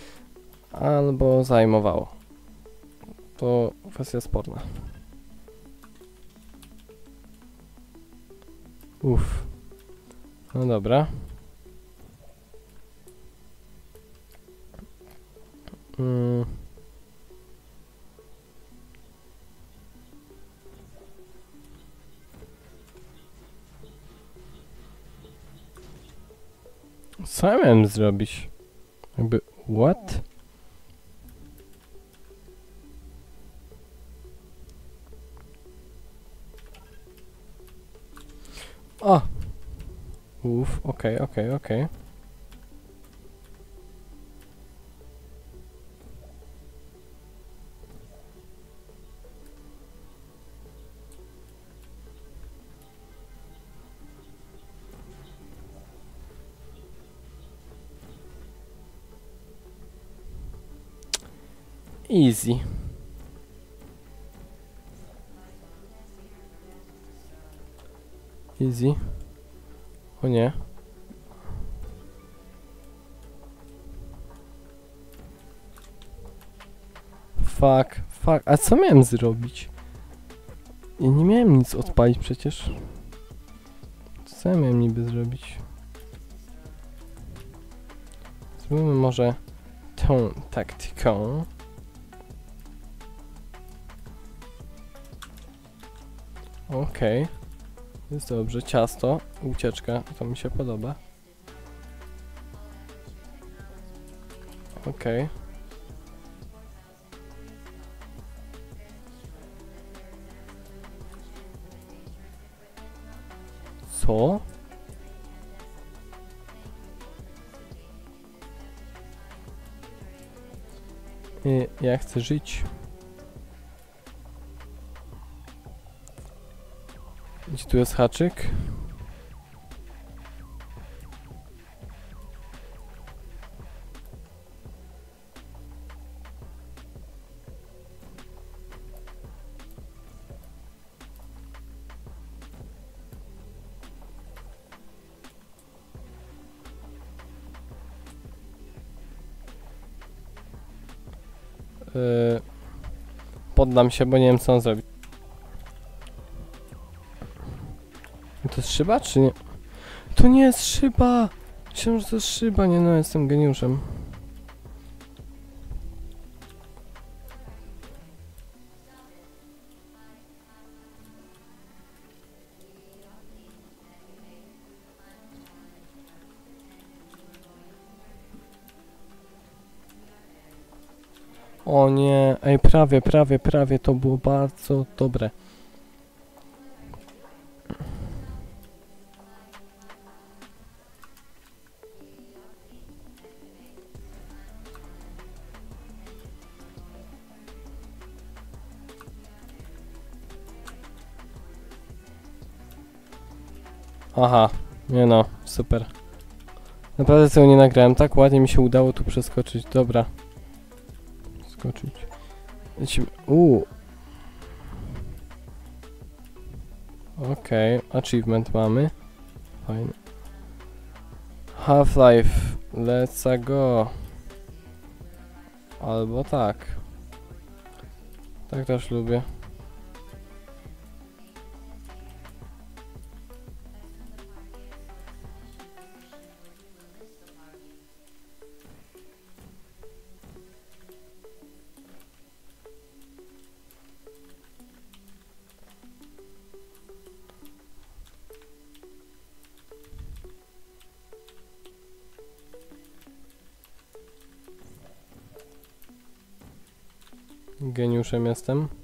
Albo zajmowało. To kwestia sporna. Uff. No dobra. Mm. Co ja? Jakby, what? Uff, okej, okej, okej. Easy. Easy. O nie. Fuck, fuck. A co miałem zrobić? Ja nie miałem nic odpalić przecież. Co ja miałem niby zrobić? Zrobimy może tą taktyką. Okej. Jest dobrze. Ciasto, ucieczka, to mi się podoba. Okej. Co? Y, Ja chcę żyć. Tu jest haczyk? Yy, poddam się, bo nie wiem co on zrobi. Szyba, czy nie? To nie jest szyba! Myślałem, że to jest szyba, nie no, jestem geniuszem. O nie, ej, prawie, prawie, prawie, to było bardzo dobre. Aha, nie no, super. Naprawdę tego nie nagrałem, tak ładnie mi się udało tu przeskoczyć, dobra. Skoczyć. Lecimy, uuu. Okej, achievement mamy. Fajnie. Half-Life, let's go. Albo tak. Tak też lubię. Geniuszem jestem.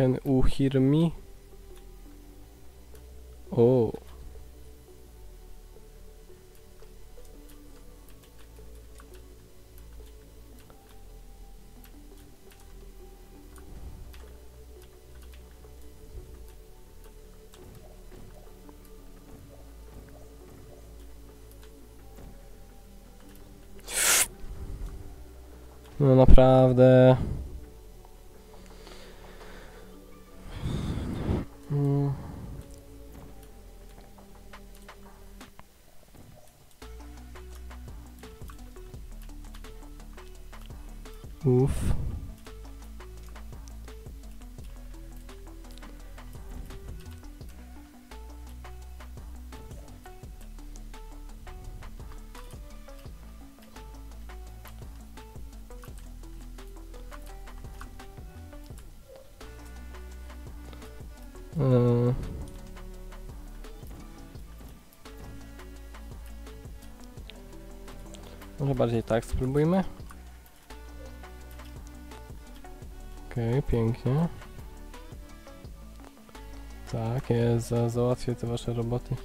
Can you hear me? Oh. No naprawdę. Tak spróbujmy. Okej, pięknie. Tak, jest, za, załatwię te wasze roboty.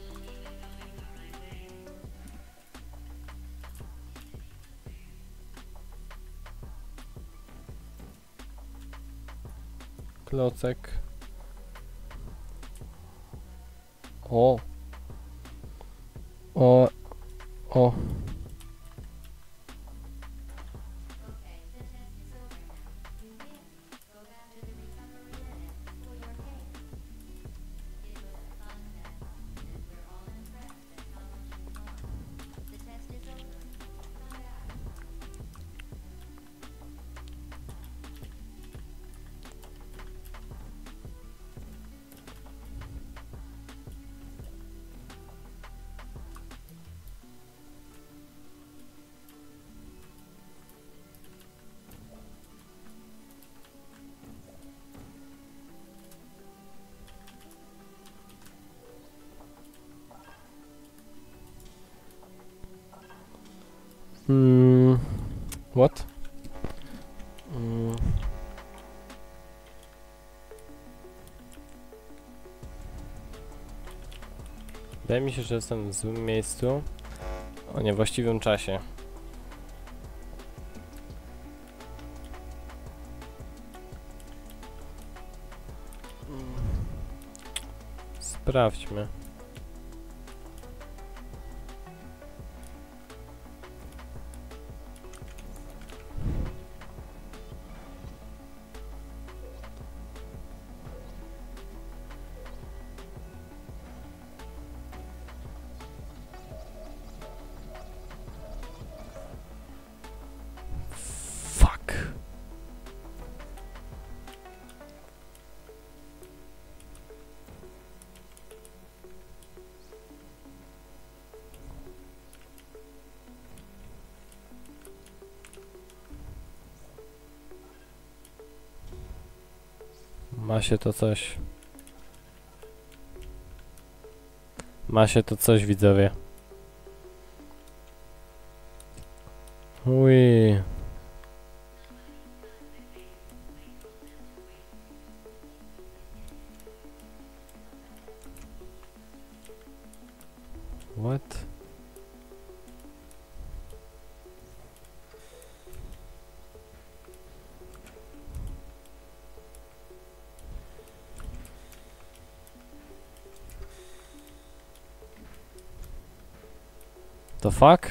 Klocek. Wydaje mi się, że jestem w złym miejscu o niewłaściwym czasie. Sprawdźmy. Ma się to coś. Ma się to coś, widzowie. Fuck?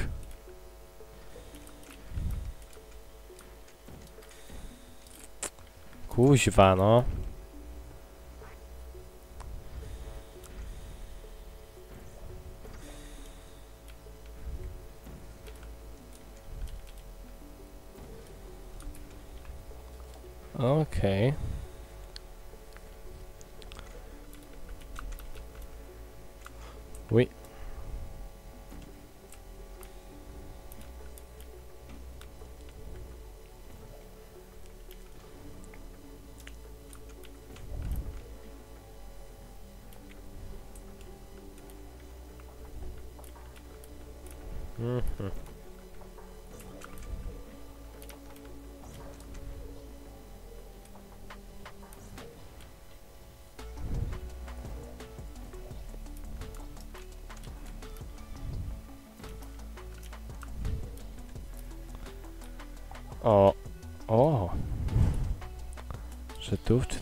Kuźwa, no.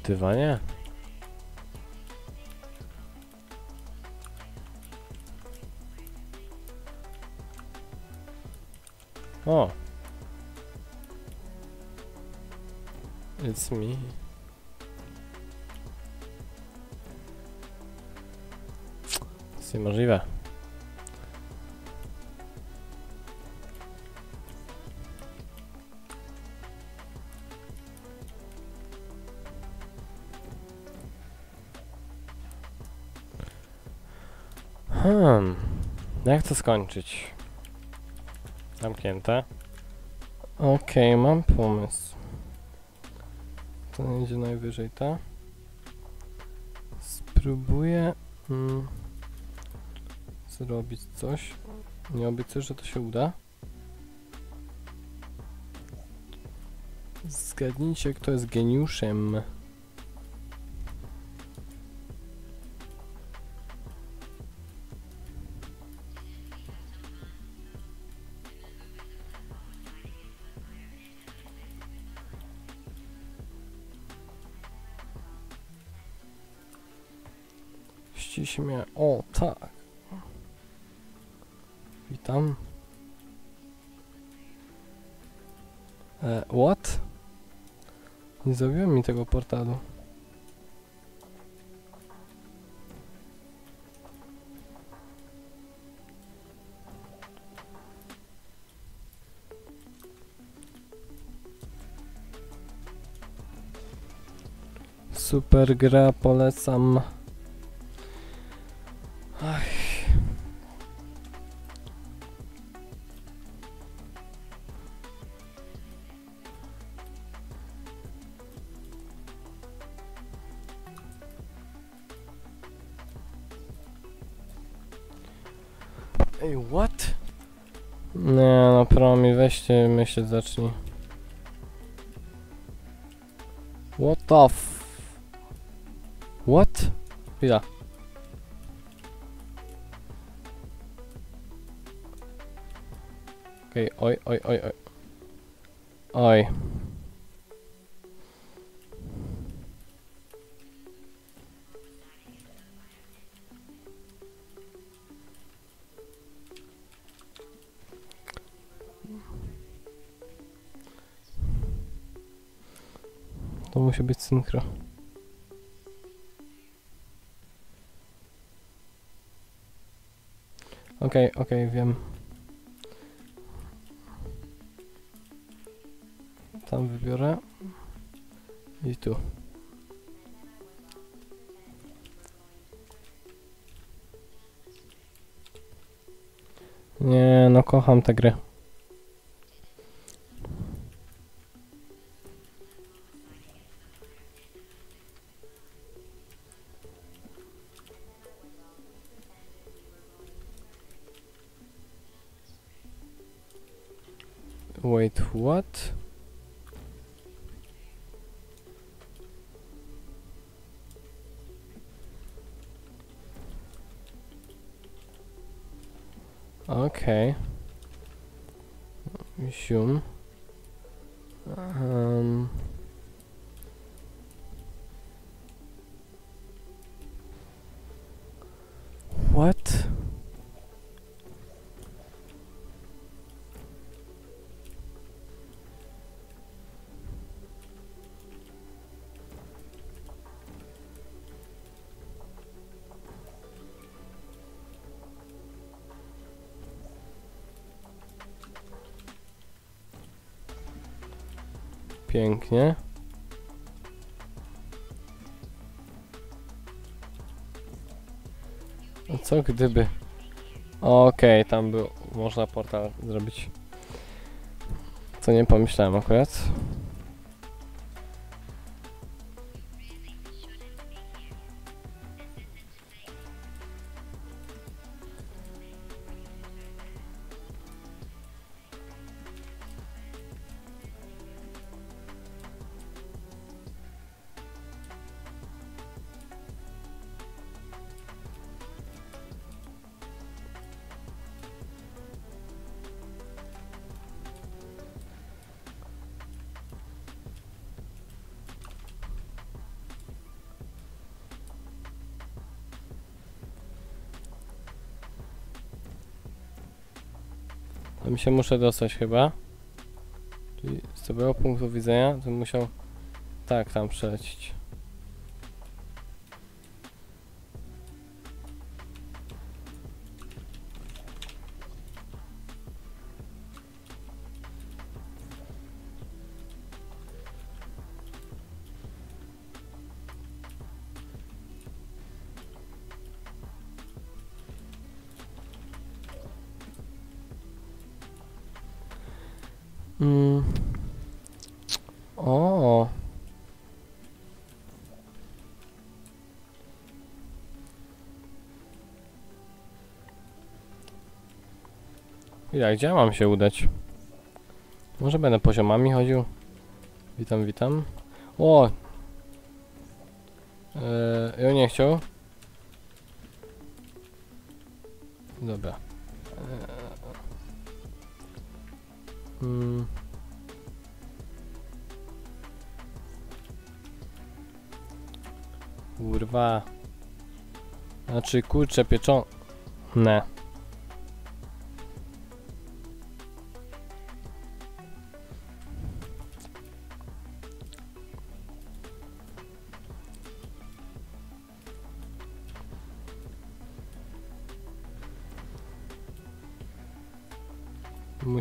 Że tu Jak to skończyć? Zamknięte. Okej, mam pomysł. To będzie najwyżej ta. Spróbuję mm, zrobić coś. Nie obiecuję, że to się uda. Zgadnijcie, kto jest geniuszem. Ściś mnie. O, tak. Witam. E, what? Nie zrobiłem mi tego portalu. Super gra, polecam. Myśleć zacznij. What the f... What? Chwila. Okej, oj, oj, oj, oj. Oj. Musi być synchro. Okej, okej, wiem. Tam wybiorę. I tu. Nie, no kocham tę grę. Pięknie. A co gdyby... Okej, tam był... Można portal zrobić. Co nie pomyślałem akurat. Tam się muszę dostać chyba. Czyli z tego punktu widzenia to musiał tak tam przelecieć. Ja, gdzie mam się udać? Może będę poziomami chodził? Witam, witam. O! Eee, ja nie chciał. Dobra. Eee. Mm. Kurwa. Znaczy kurcze pieczone.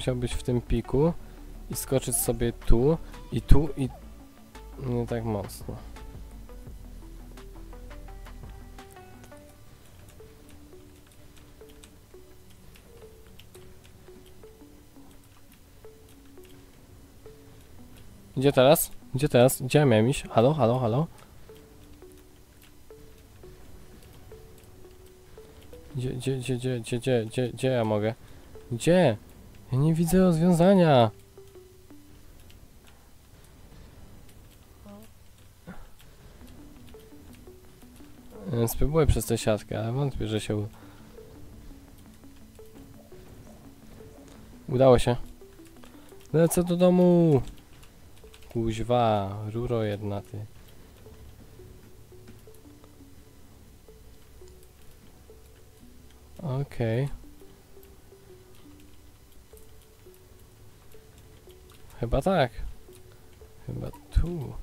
Musiał być w tym piku i skoczyć sobie tu i tu i nie tak mocno. Gdzie teraz? Gdzie teraz? Gdzie ja miałem iść? Halo, halo, halo? Gdzie, gdzie, gdzie, gdzie, gdzie, gdzie, gdzie, gdzie ja mogę? Gdzie? Ja nie widzę rozwiązania. Spróbuję przez tę siatkę, ale wątpię, że się. Udało się. Lecę do domu. Kuźwa, ruro jedna ty. Okej. Chyba tak. Chyba tu.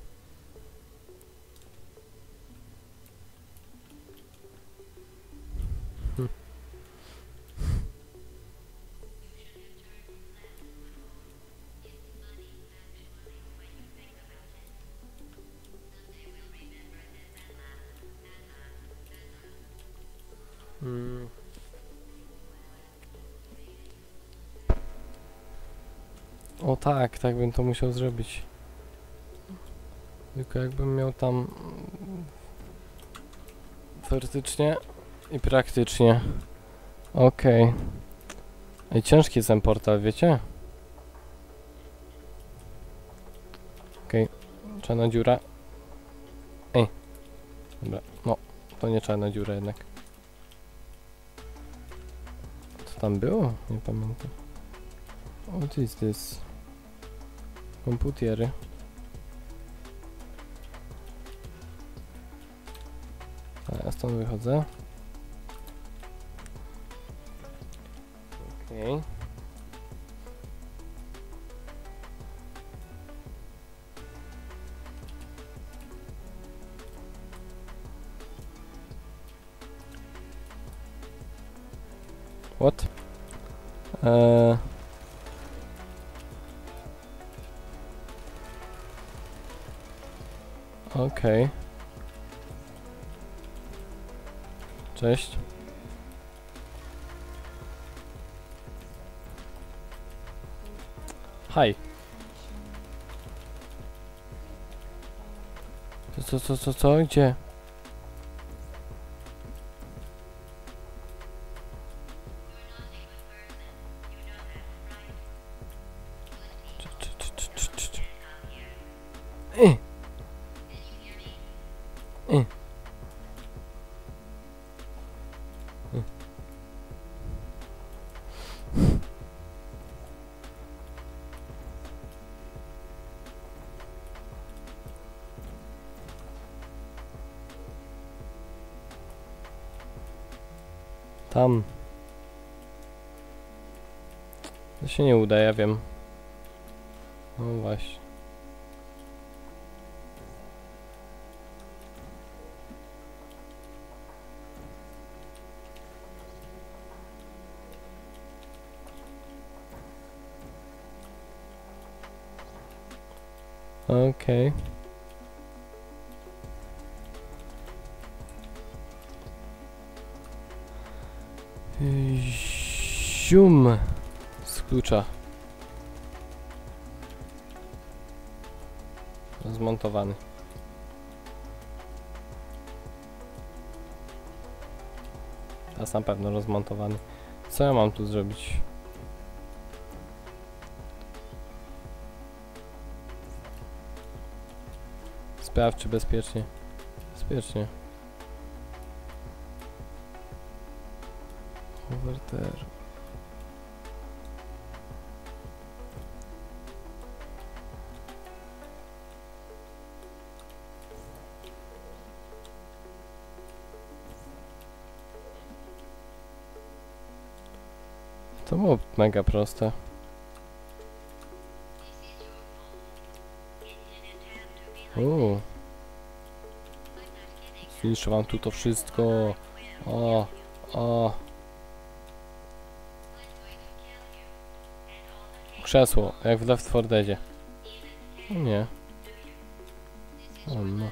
O tak, tak bym to musiał zrobić. Tylko jakbym miał tam teoretycznie i praktycznie. Okej. Ej, ciężki jest ten portal, wiecie? Okej, czarna dziura. Ej. Dobra, no, to nie czarna dziura jednak. Co tam było? Nie pamiętam. What is this? Komputery. A ja stąd wychodzę. Okej. What? Co, co, co, co? Gdzie? Teraz na pewno rozmontowany. Co ja mam tu zrobić? Sprawdź czy bezpiecznie. Bezpiecznie. Overter. To było mega proste. Uuu. Zniszczę wam tu to wszystko. O, o. Krzesło, jak w Left 4 Deadzie. Nie. O no.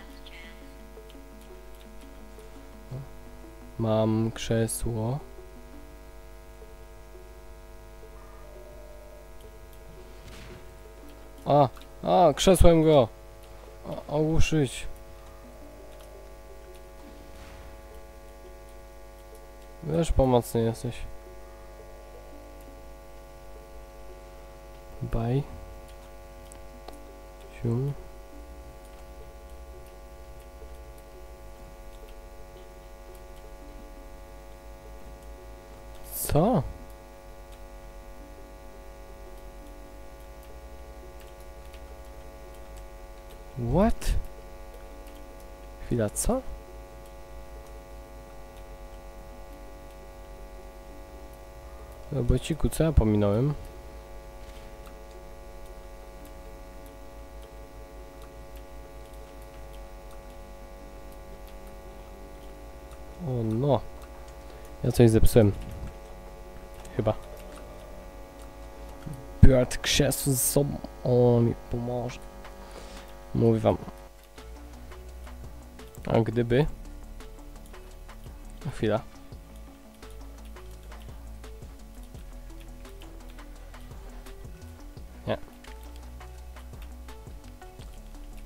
Mam krzesło. A, a, krzesłem go. O, ogłuszyć. Wiesz, pomocny jesteś. Bye. Sium. Co? What? Chwila, co? Robociku, co ja pominąłem? O no. Ja coś zepsułem. Chyba. Piotr krzesło z sobą. On mi pomoże. Mówię wam. A gdyby... Chwila. Nie.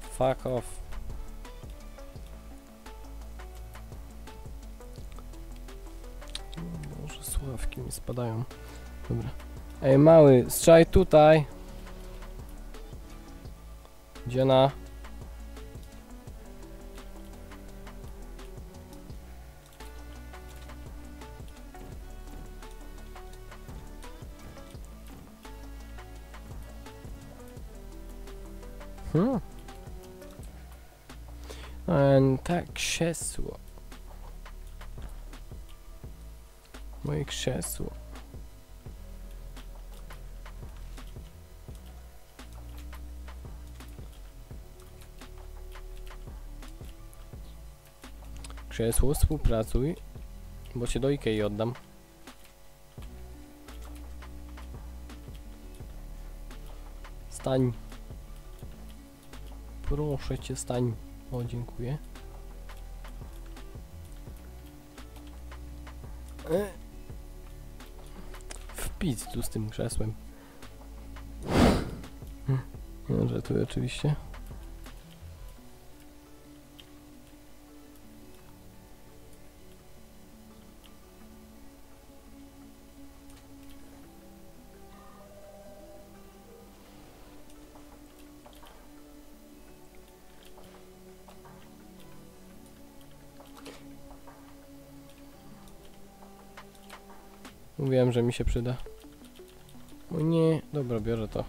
Fuck off. Może sławki mi spadają. Dobra. Ej mały, strzelaj tutaj. Gdzie na? Krzesło. Moje krzesło. Krzesło, współpracuj, bo cię do Ikei oddam. Stań. Proszę cię, stań. O, dziękuję. Wpić tu z tym krzesłem. No, żartuję oczywiście. Mówiłem, że mi się przyda. O nie, dobra, biorę to.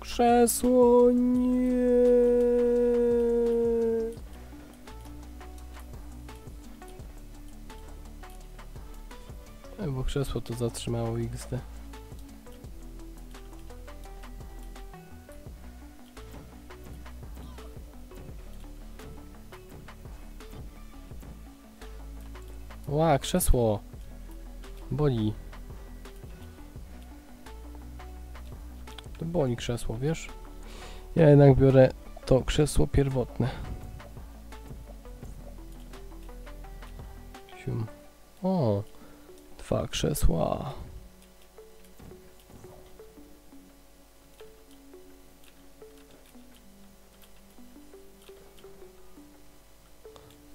Krzesło, nie. E, bo krzesło to zatrzymało XD. Ła, krzesło. Boli. To boli krzesło, wiesz? Ja jednak biorę to krzesło pierwotne. Sium. O, dwa krzesła.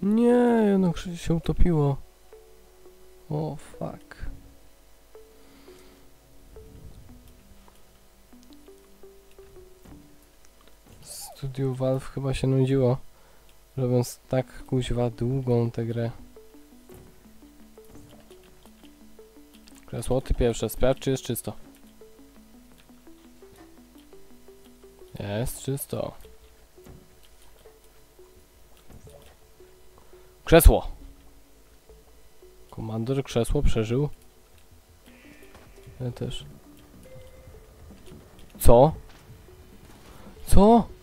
Nie, krzesło się utopiło. O, fuck. Studio Valve chyba się nudziło, robiąc tak kuźwa długą tę grę. Kresło, ty pierwsze, sprawdź czy jest czysto. Jest czysto. Krzesło! Komandor krzesło przeżył. Ja też. Co? Co?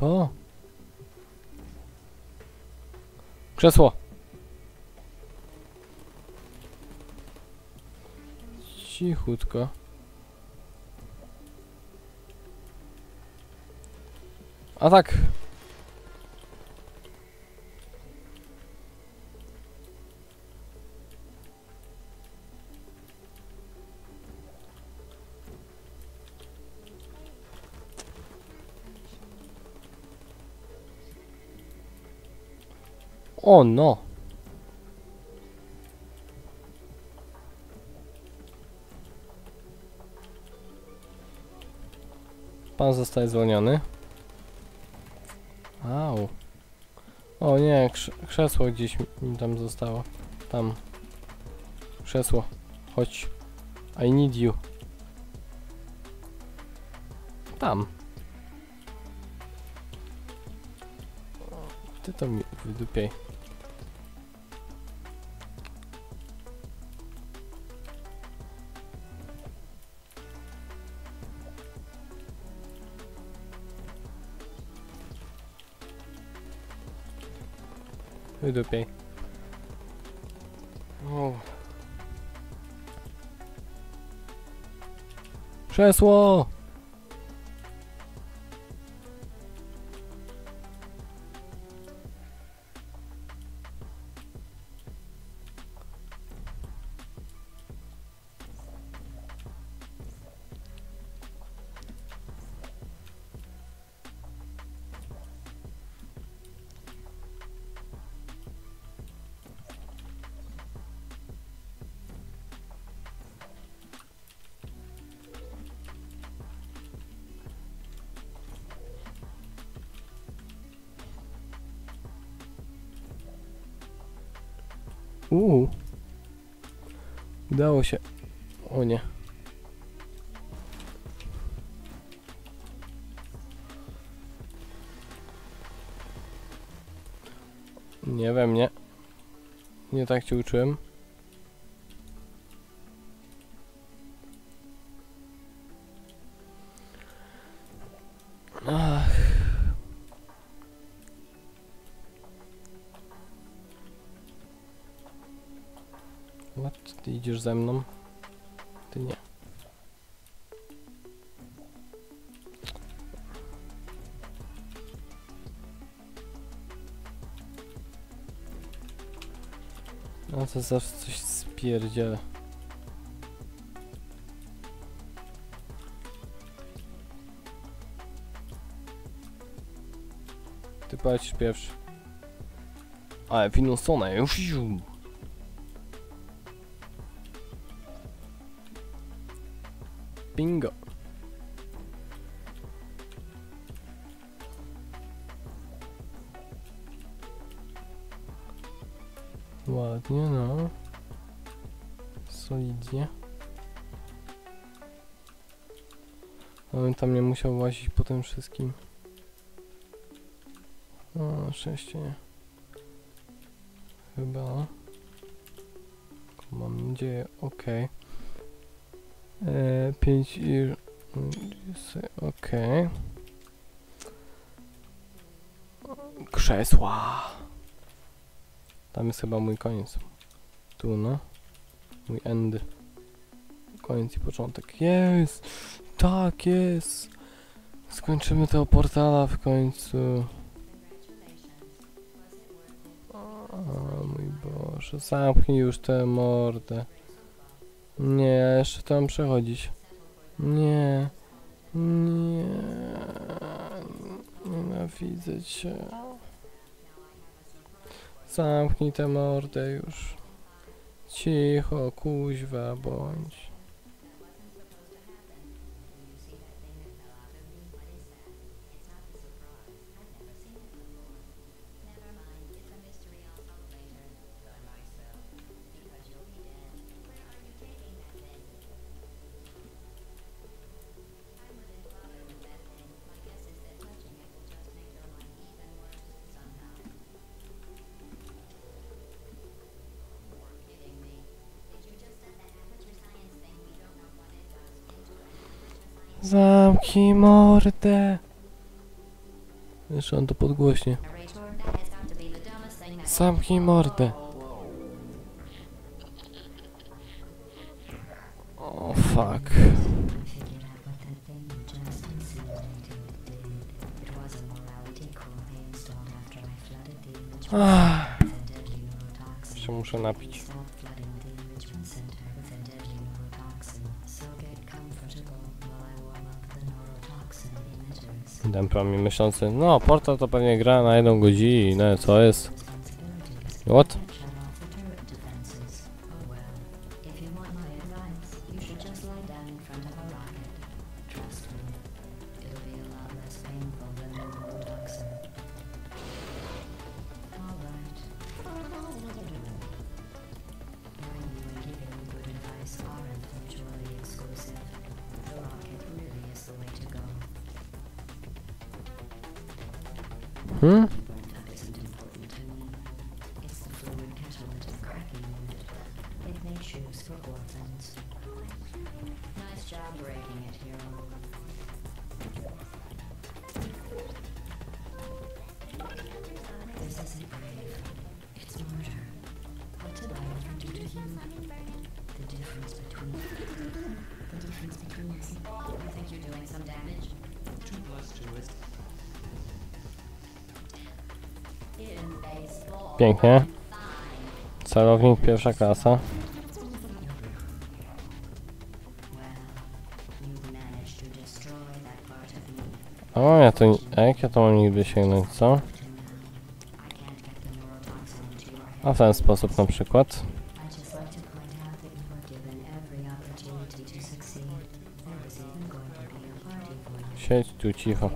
Co? Krzesło. Cichutko. A tak. O no. Pan zostaje zwolniony. Au. O nie, krz krzesło gdzieś mi tam zostało. Tam. Krzesło. Chodź. I need you. Tam. Ty to mi wydupiej. Wydupiej. O. Krzesło! Uuu. Udało się. O nie. Nie we mnie. Nie tak cię uczyłem. Ze mną? Ty nie. No to zawsze coś spierdzielę. Ty płacisz pierwszy. Ale w inną stronę. Już, Bingo. Ładnie, no. Solidnie. No, Abym tam nie musiał łazić po tym wszystkim. No, na szczęście nie. Chyba. Mam nadzieję, okej. Okay. E, 5 i... Mm, ok. Krzesła. Tam jest chyba mój koniec. Tu, no. Mój end. Koniec i początek. Jest! Tak jest! Skończymy tego portala w końcu. O mój Boże, zamknij już tę mordę. Nie, jeszcze tam przechodzić. Nie. Nie. Nienawidzę cię. Zamknij tę mordę już. Cicho, kuźwa, bądź. mordę! Jeszcze on to podgłośnie. Zamknij mordę! O, oh, fuck. Ach. Muszę napić. Dępami myślący, no portal to pewnie gra na jedną godzinę, co jest? What? pięknie. Celownik pierwsza klasa. O, ja to... Jak ja to mam nigdy sięgnąć, co? A w ten sposób na przykład. Siedź tu cicho.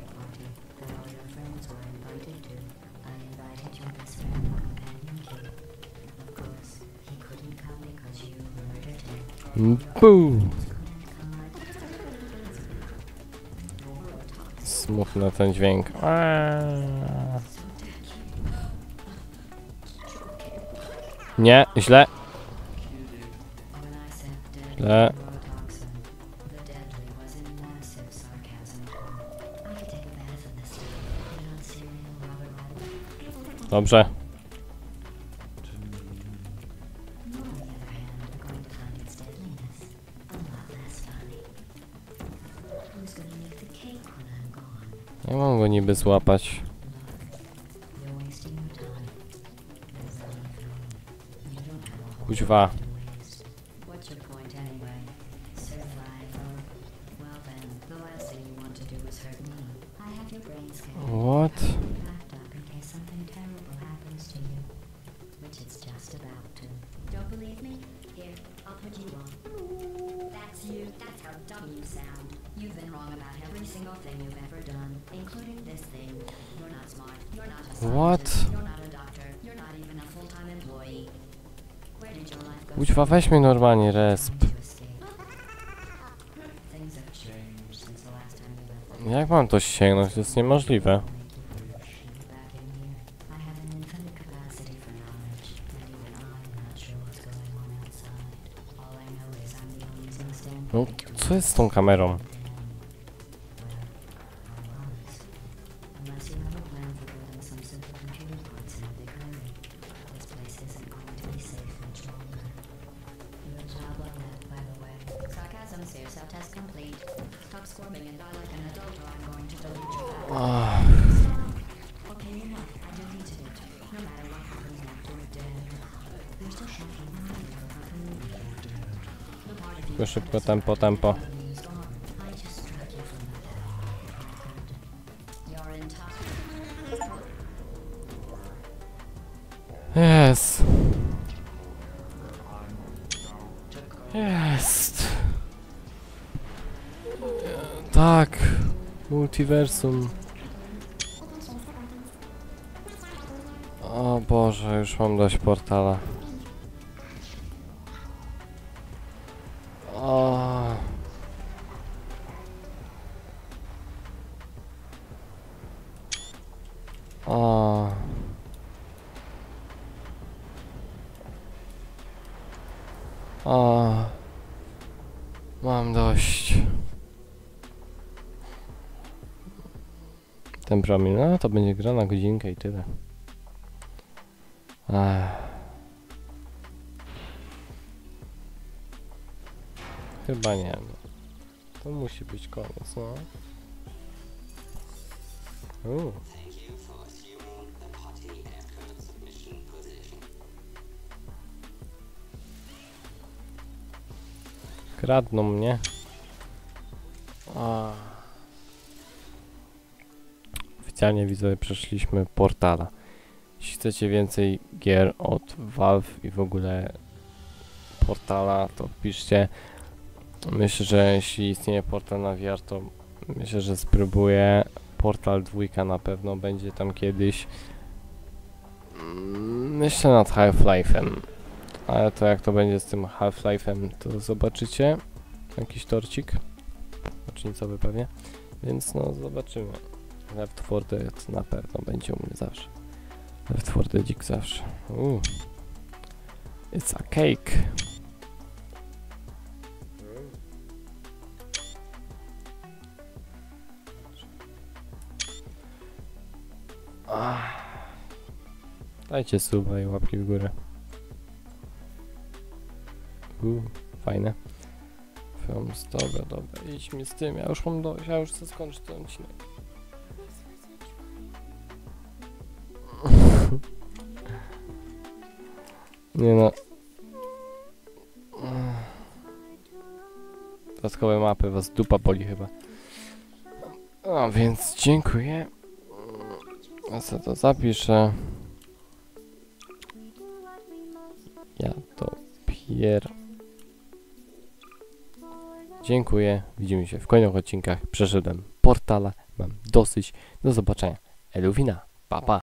Buu! Smutny ten dźwięk. Eee. Nie, źle. Źle. Dobrze. bez łapać. Kuźwa. weźmy normalnie resp. Jak mam to sięgnąć? To jest niemożliwe. No, co jest z tą kamerą? In top. Jest. Jest. Tak. Multiversum. O Boże, już mam dość portala. Ten promień, no to będzie gra na godzinkę i tyle. Ech. Chyba nie. To musi być koniec, no. Uuu. Kradną mnie. Oficjalnie widzę, przeszliśmy portala. Jeśli chcecie więcej gier od Valve i w ogóle portala, to piszcie. Myślę, że jeśli istnieje portal na VR, to myślę, że spróbuję. Portal dwójka na pewno będzie tam kiedyś. Myślę nad Half-Life'em. Ale to jak to będzie z tym Half-Life'em, to zobaczycie. Jakiś torcik. Rocznicowy pewnie. Więc no, zobaczymy. Left 4 Dead na pewno będzie u mnie zawsze. Left 4 Deadzik zawsze. Uuu. It's a cake. Ach. Dajcie suba i łapki w górę. Uuu, fajne. Films, dobra, dobra, idź mi z tym, ja już mam dość, ja już chcę skończyć ten odcinek. Nie no. Dodatkowe mapy, was dupa boli chyba. A więc dziękuję. Ja co to zapiszę. Ja to pier... Dziękuję. Widzimy się w kolejnych odcinkach. Przeszedłem portala. Mam dosyć. Do zobaczenia. Eluwina. Pa, pa.